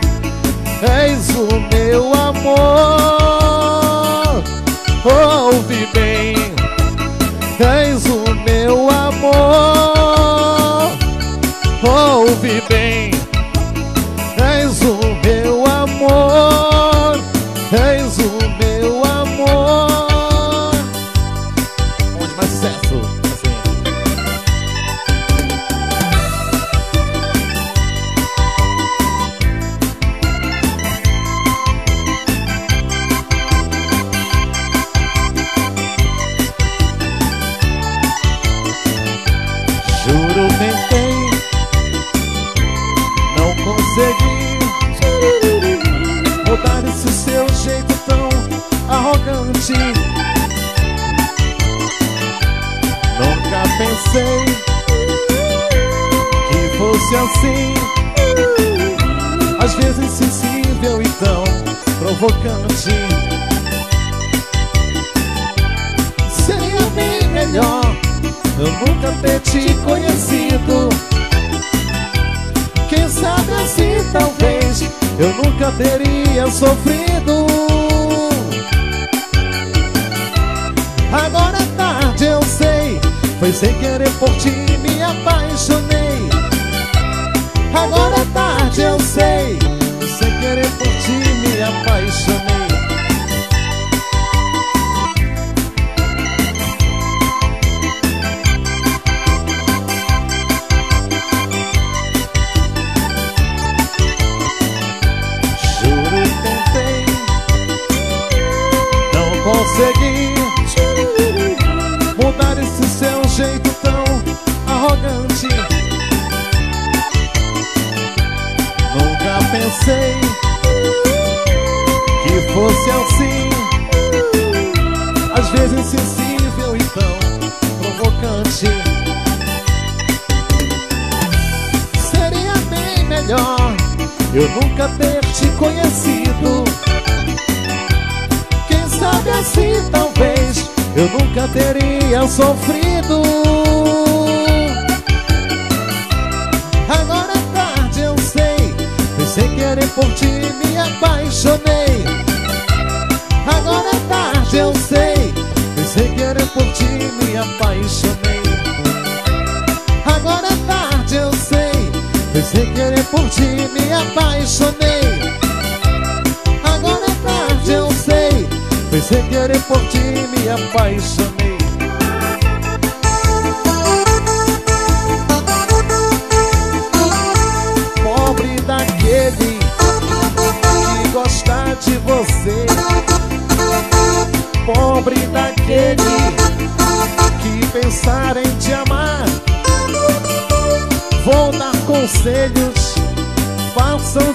és o meu amor o meu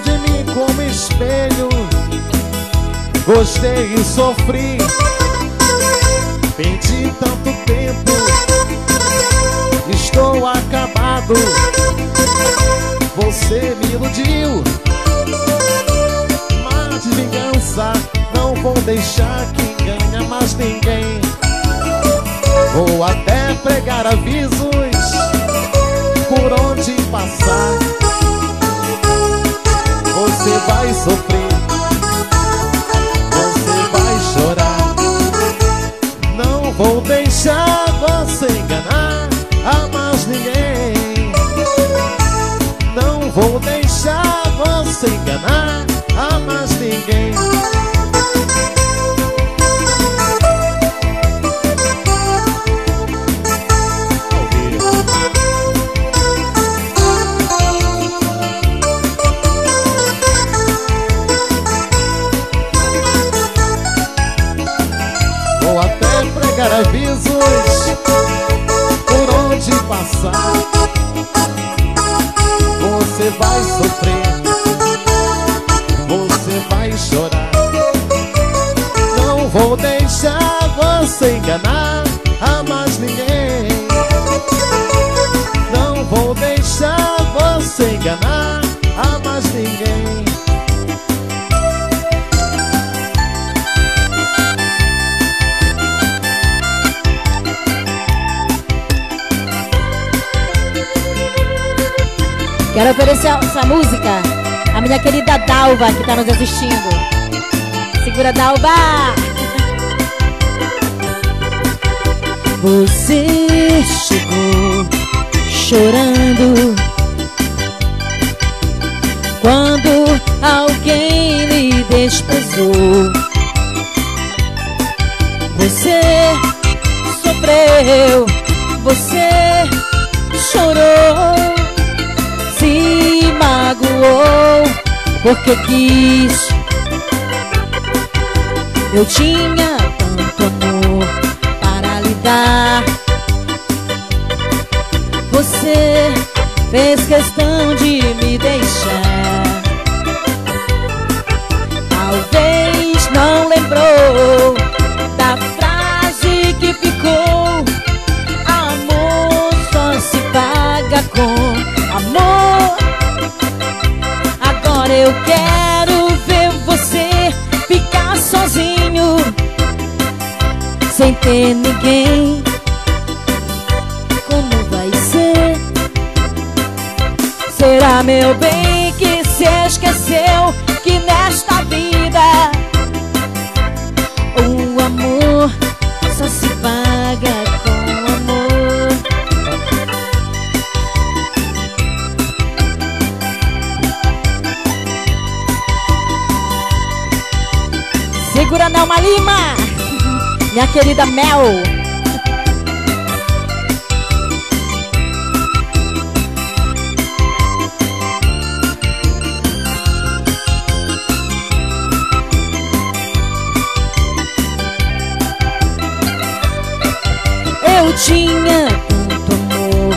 de mim como espelho. Gostei e sofri, perdi tanto tempo, estou acabado. Você me iludiu, mas de vingança não vou deixar que engane. mais ninguém. Vou até pregar avisos por onde passar. Essa música à minha querida Dalva, que está nos assistindo. Segura, Dalva! Você chegou chorando quando alguém lhe desprezou. Você sofreu, porque quis. Eu tinha tanto amor para lhe dar. Você fez questão de me deixar. Ter ninguém. Como vai ser? Será meu bem que se esqueceu que nesta vida o amor só se paga com amor? Segura Nelma Lima, minha querida Mel. Eu tinha tanto amor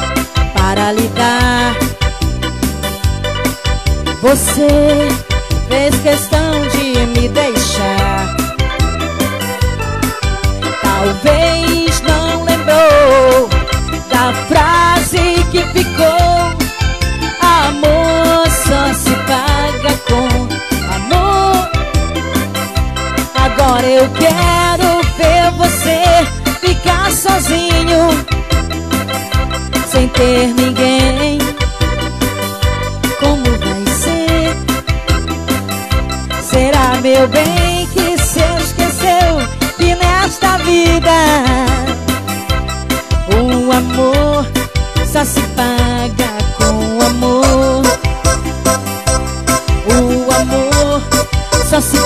para lhe dar. Você fez questão de me deixar. Eu quero ver você ficar sozinho, sem ter ninguém. Como vai ser? Será meu bem que se esqueceu que nesta vida o amor só se paga com amor. O amor só se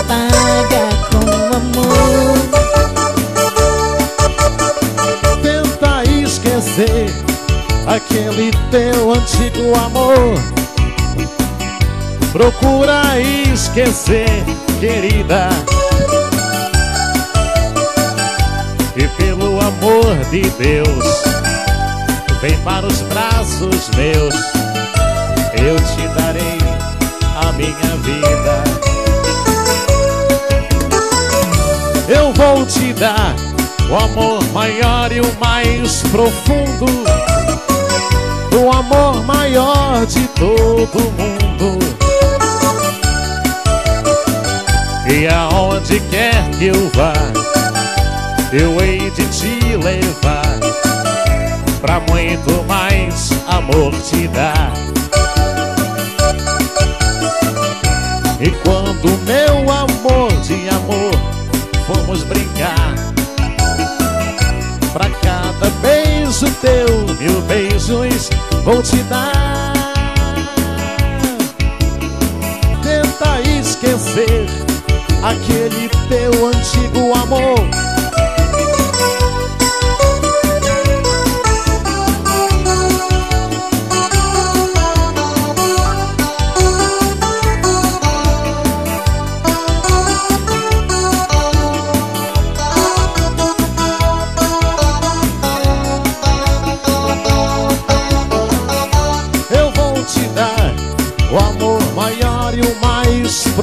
teu antigo amor. Procura esquecer, querida. E pelo amor de Deus, vem para os braços meus. Eu te darei a minha vida. Eu vou te dar o amor maior e o mais profundo. Amor maior de todo mundo. E aonde quer que eu vá, eu hei de te levar. Pra muito mais amor te dar. E quando meu amor de amor fomos brincar. Pra cada beijo teu, mil beijos vou te dar. Tenta esquecer aquele teu antigo amor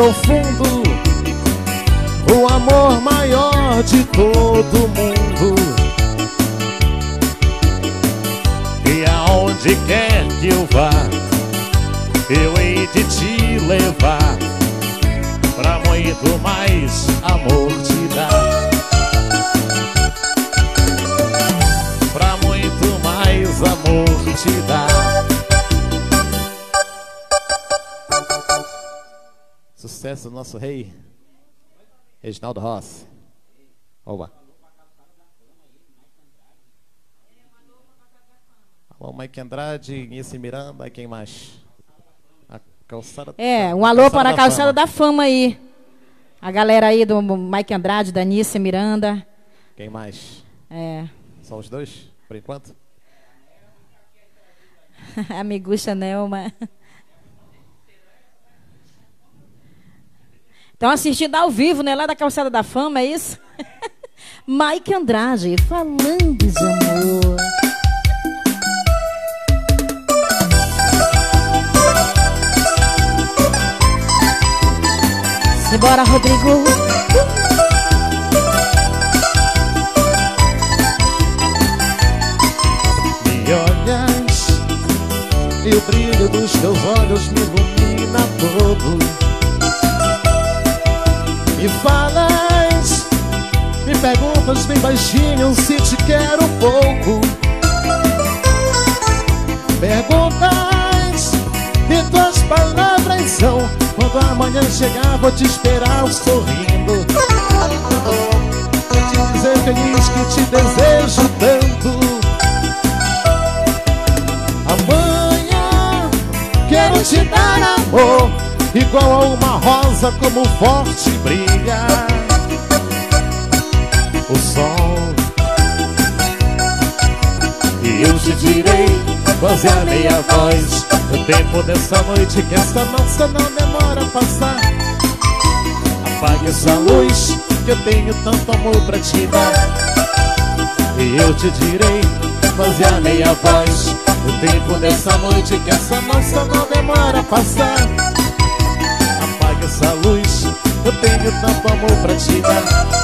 profundo, o amor maior de todo Reginaldo Rossi. Oba. Alô, Mike Andrade, Nice Miranda, quem mais? A calçada É, um alô calçada para a calçada da fama. da fama aí. A galera aí do Mike Andrade, da Nice Miranda. Quem mais? É. Só os dois, por enquanto? a Miguxa Nelma. Estão assistindo ao vivo, né? Lá da Calçada da Fama, é isso? Mike Andrade, falando de amor. Simbora, Rodrigo. Me olhas e o brilho dos teus olhos me ilumina todo. Me falas, me perguntas bem baixinho se te quero pouco. Perguntas e tuas palavras são Quando amanhã chegar vou te esperar sorrindo. Te dizer feliz que te desejo tanto. Amanhã quero te dar amor Igual a uma rosa como forte brilha O sol. E eu te direi quase a meia voz. O tempo dessa noite que esta nossa não demora a passar Apague essa luz que eu tenho tanto amor pra te dar. E eu te direi quase a meia voz. O tempo dessa noite que essa nossa não demora a passar essa luz Eu tenho tanto amor pra te dar.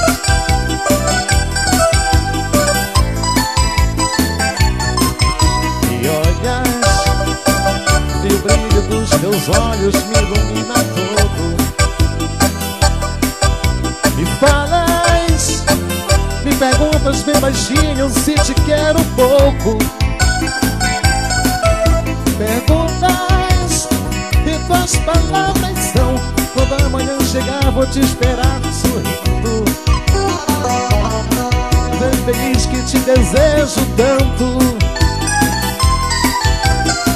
E o brilho dos teus olhos me ilumina todo. Me falas Me perguntas bem baixinho se te quero pouco. Perguntas E tuas palavras são quando amanhã chegar vou te esperar sorrindo Tão feliz que te desejo tanto.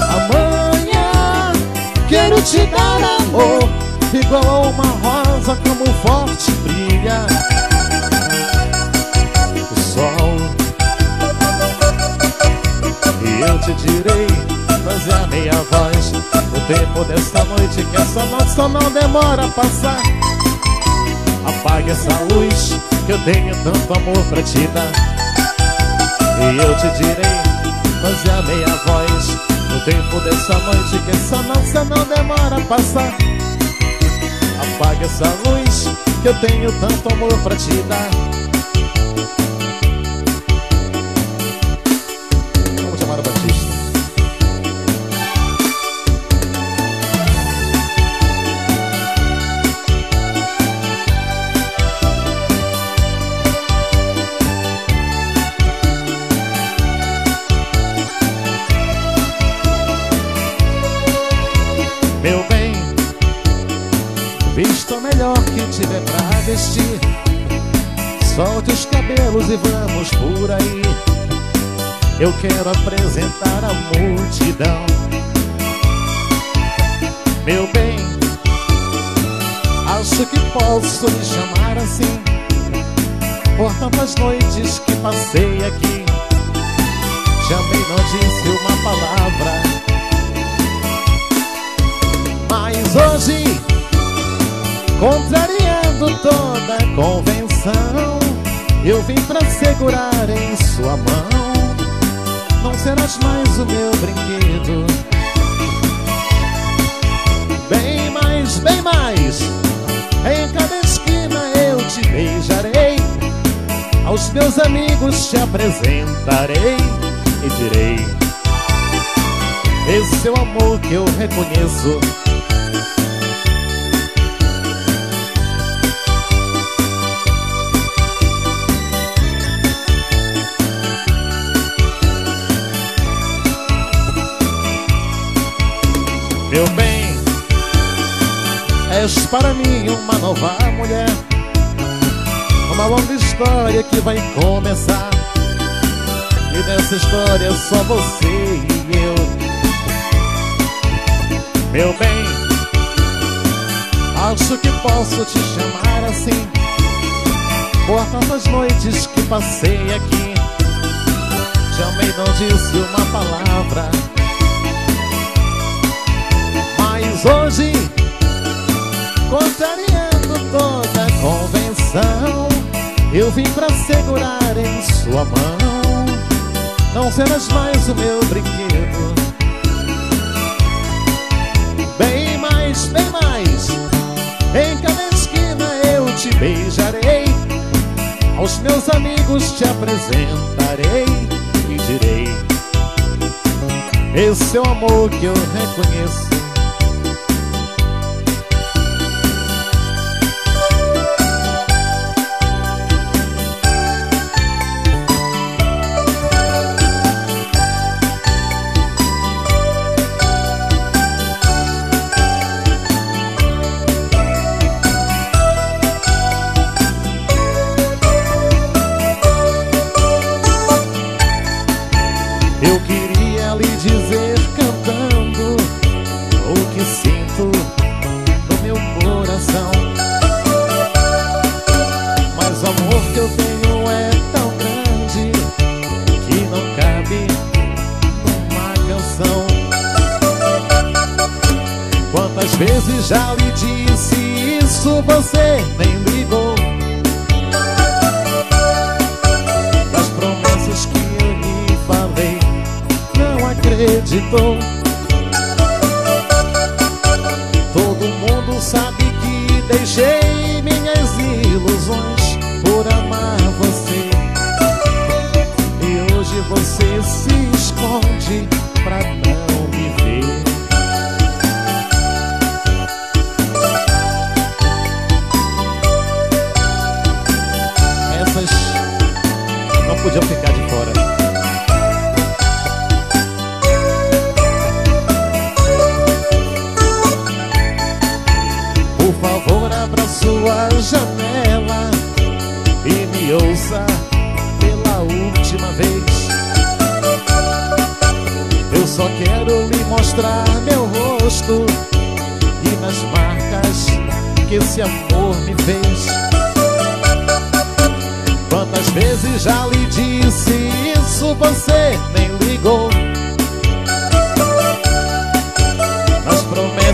Amanhã quero te dar amor Igual uma rosa como forte brilha. O sol. E eu te direi fazer a meia voz tempo desta noite que essa nossa não demora a passar. Apague essa luz que eu tenho tanto amor pra te dar. E eu te direi, fazer a meia voz No tempo dessa noite que essa nossa não demora a passar. Apague essa luz que eu tenho tanto amor pra te dar Solte os cabelos e vamos por aí. Eu quero apresentar a multidão. Meu bem Acho que posso me chamar assim. Por tantas noites que passei aqui Chamei, não disse uma palavra. Mas hoje Contrariando toda convenção. Eu vim pra segurar em sua mão. Não serás mais o meu brinquedo. Bem mais, bem mais. Em cada esquina eu te beijarei. Aos meus amigos te apresentarei E direi Esse é o amor que eu reconheço Meu bem, és para mim uma nova mulher. Uma longa história que vai começar. E nessa história só você e eu. Meu bem, acho que posso te chamar assim. Por tantas noites que passei aqui Chamei, não disse uma palavra mas hoje, contrariando toda convenção Eu vim pra segurar em sua mão. Não serás mais o meu brinquedo. Bem mais, bem mais Em cada esquina eu te beijarei. Aos meus amigos te apresentarei E direi Esse é o amor que eu reconheço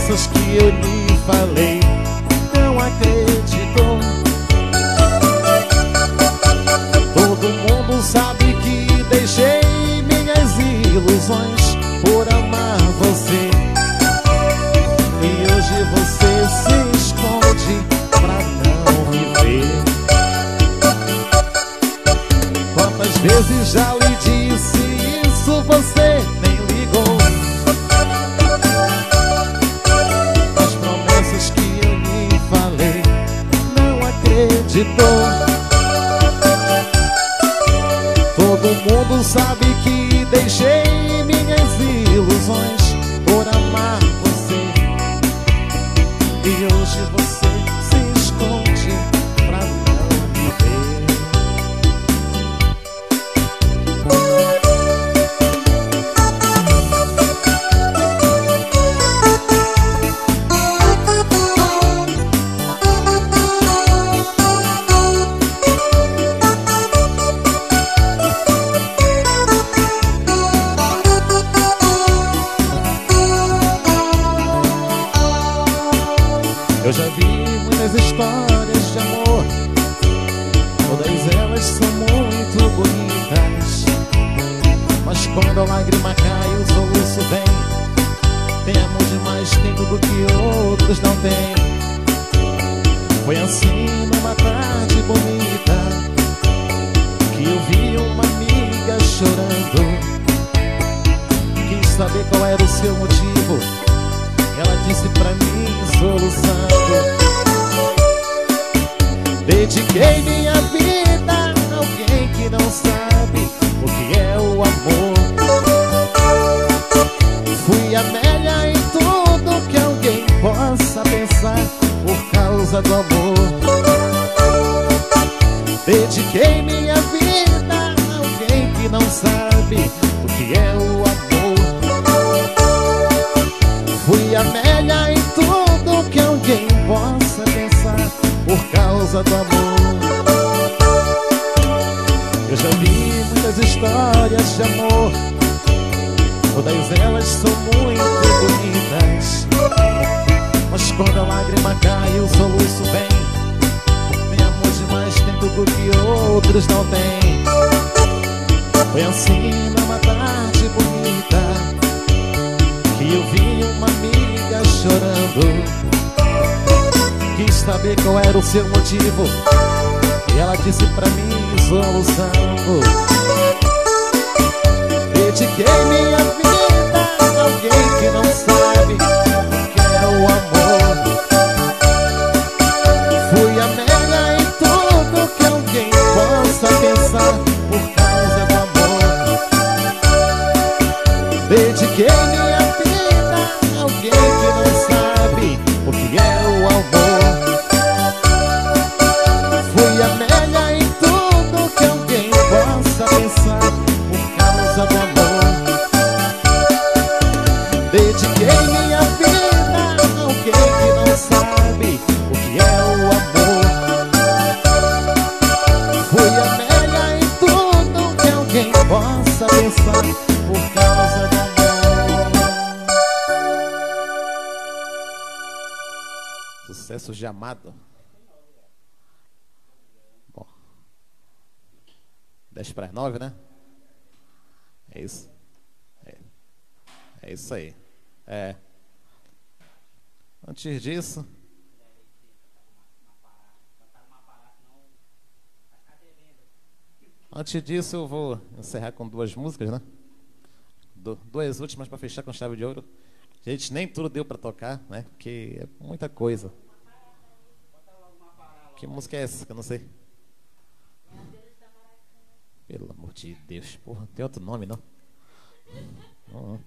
promessas que eu lhe falei, 9, né? É isso. É, é isso aí. É. Antes disso. Antes disso, eu vou encerrar com duas músicas, né? Do, duas últimas para fechar com chave de ouro. Gente, nem tudo deu para tocar, né? Porque é muita coisa. Que música é essa? Que eu não sei. de Deus. Porra, não tem outro nome, não. não.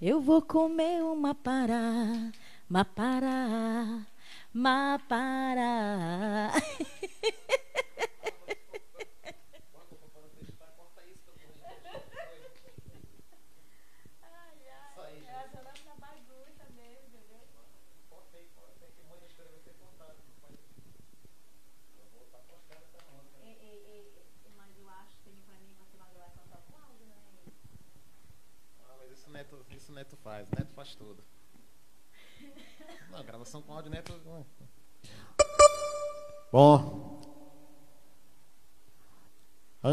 Eu vou comer uma pará, uma pará, uma pará.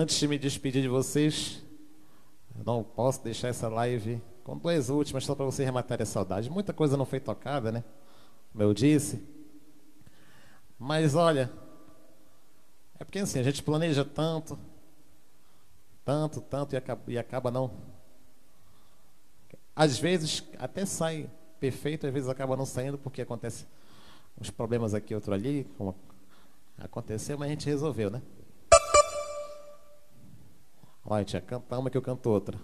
antes de me despedir de vocês, não posso deixar essa live com duas últimas só para vocês rematarem a saudade. Muita coisa não foi tocada, né? Como eu disse. Mas olha, é porque assim, a gente planeja tanto, tanto, tanto e acaba, e acaba não. Às vezes até sai perfeito, às vezes acaba não saindo porque acontece uns problemas aqui, outro ali, como aconteceu, mas a gente resolveu, né? Olha, tia, canta uma que eu canto outra.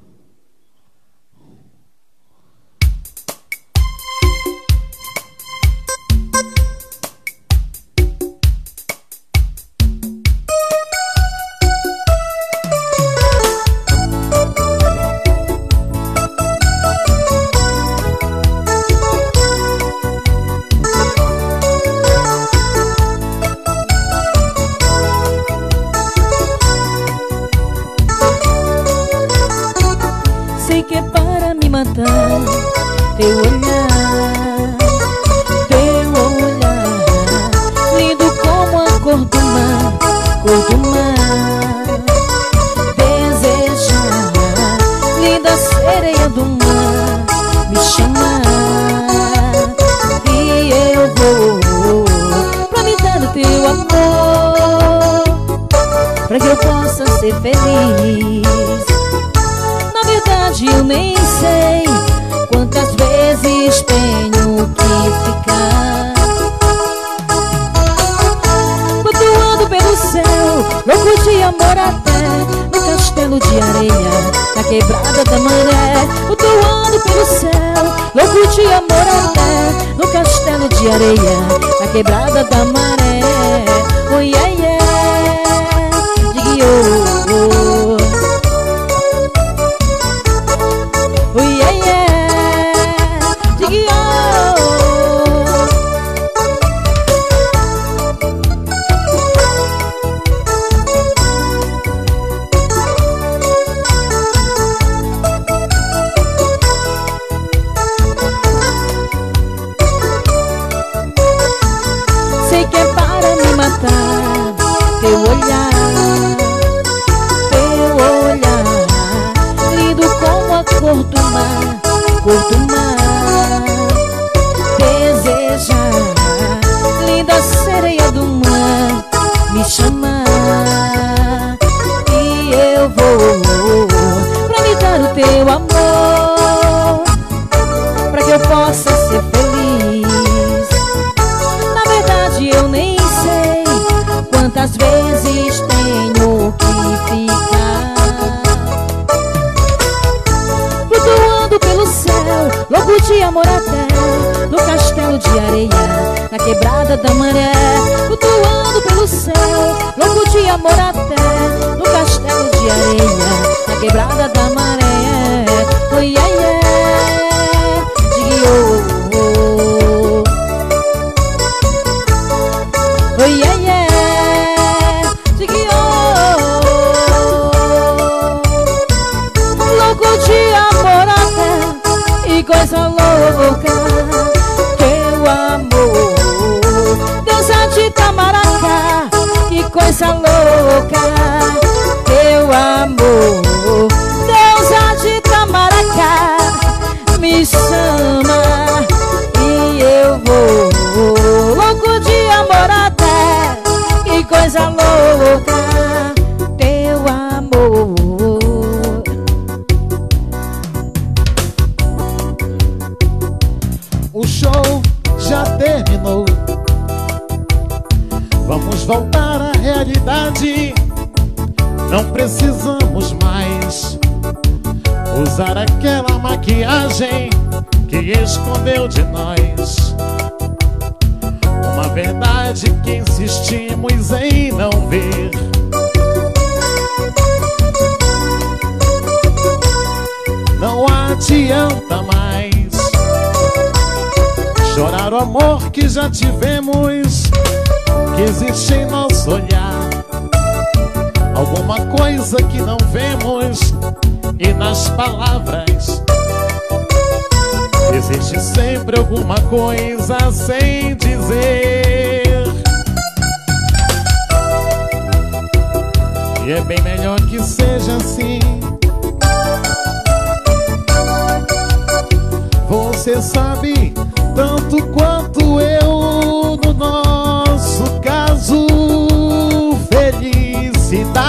Quanto eu no nosso caso. Felicidade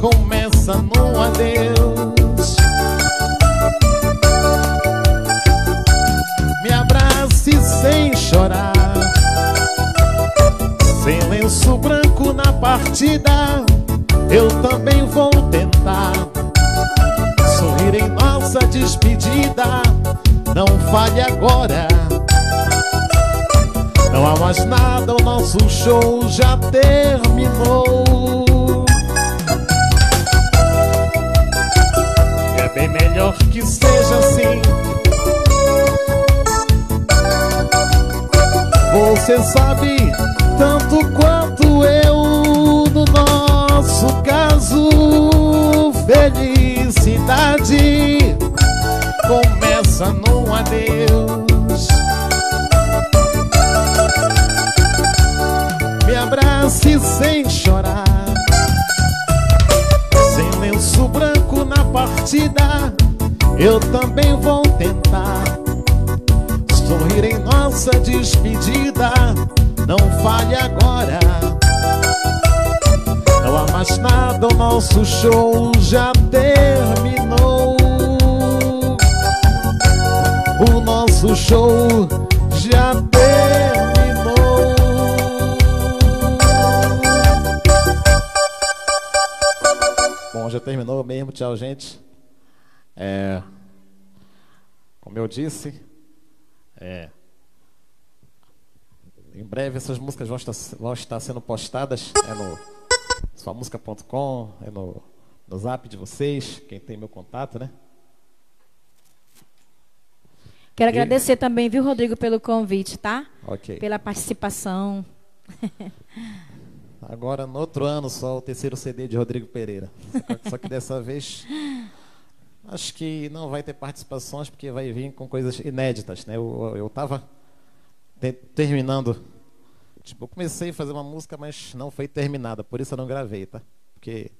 começa no adeus. Me abrace sem chorar. Sem lenço branco na partida, eu também vou tentar sorrir em nossa despedida. Não fale agora. Não há mais nada, o nosso show já terminou. É bem melhor que seja assim. Você sabe tanto quanto eu no nosso caso. Felicidade começa no adeus. Me abrace sem chorar. Sem lenço branco na partida, eu também vou tentar sorrir em nossa despedida. Não fale agora. Não há mais nada, o nosso show já terminou. Nosso show já terminou. Bom, já terminou mesmo. Tchau, gente. É, como eu disse, é, em breve essas músicas vão estar, vão estar sendo postadas é no suamusica.com, é no, no zap de vocês, quem tem meu contato, né? Quero E- agradecer também, viu, Rodrigo, pelo convite, tá? Ok. Pela participação. Agora, no outro ano, só o terceiro CD de Rodrigo Pereira. Só que- dessa vez, acho que não vai ter participações, porque vai vir com coisas inéditas, né? Eu, eu tava te- terminando. Tipo, eu comecei a fazer uma música, mas não foi terminada, por isso eu não gravei, tá? Porque,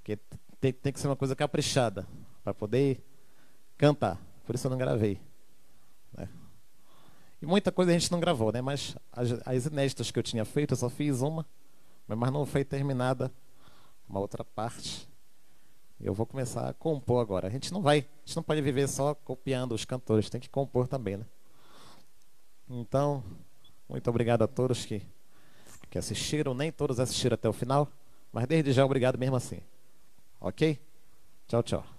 porque tem, tem que ser uma coisa caprichada, para poder cantar. Por isso eu não gravei. E muita coisa a gente não gravou, né? Mas as, as inéditas que eu tinha feito, eu só fiz uma, mas não foi terminada uma outra parte. Eu vou começar a compor agora. A gente não vai, a gente não pode viver só copiando os cantores, tem que compor também, né? Então, muito obrigado a todos que, que assistiram. Nem todos assistiram até o final, mas desde já obrigado mesmo assim. Ok? Tchau, tchau.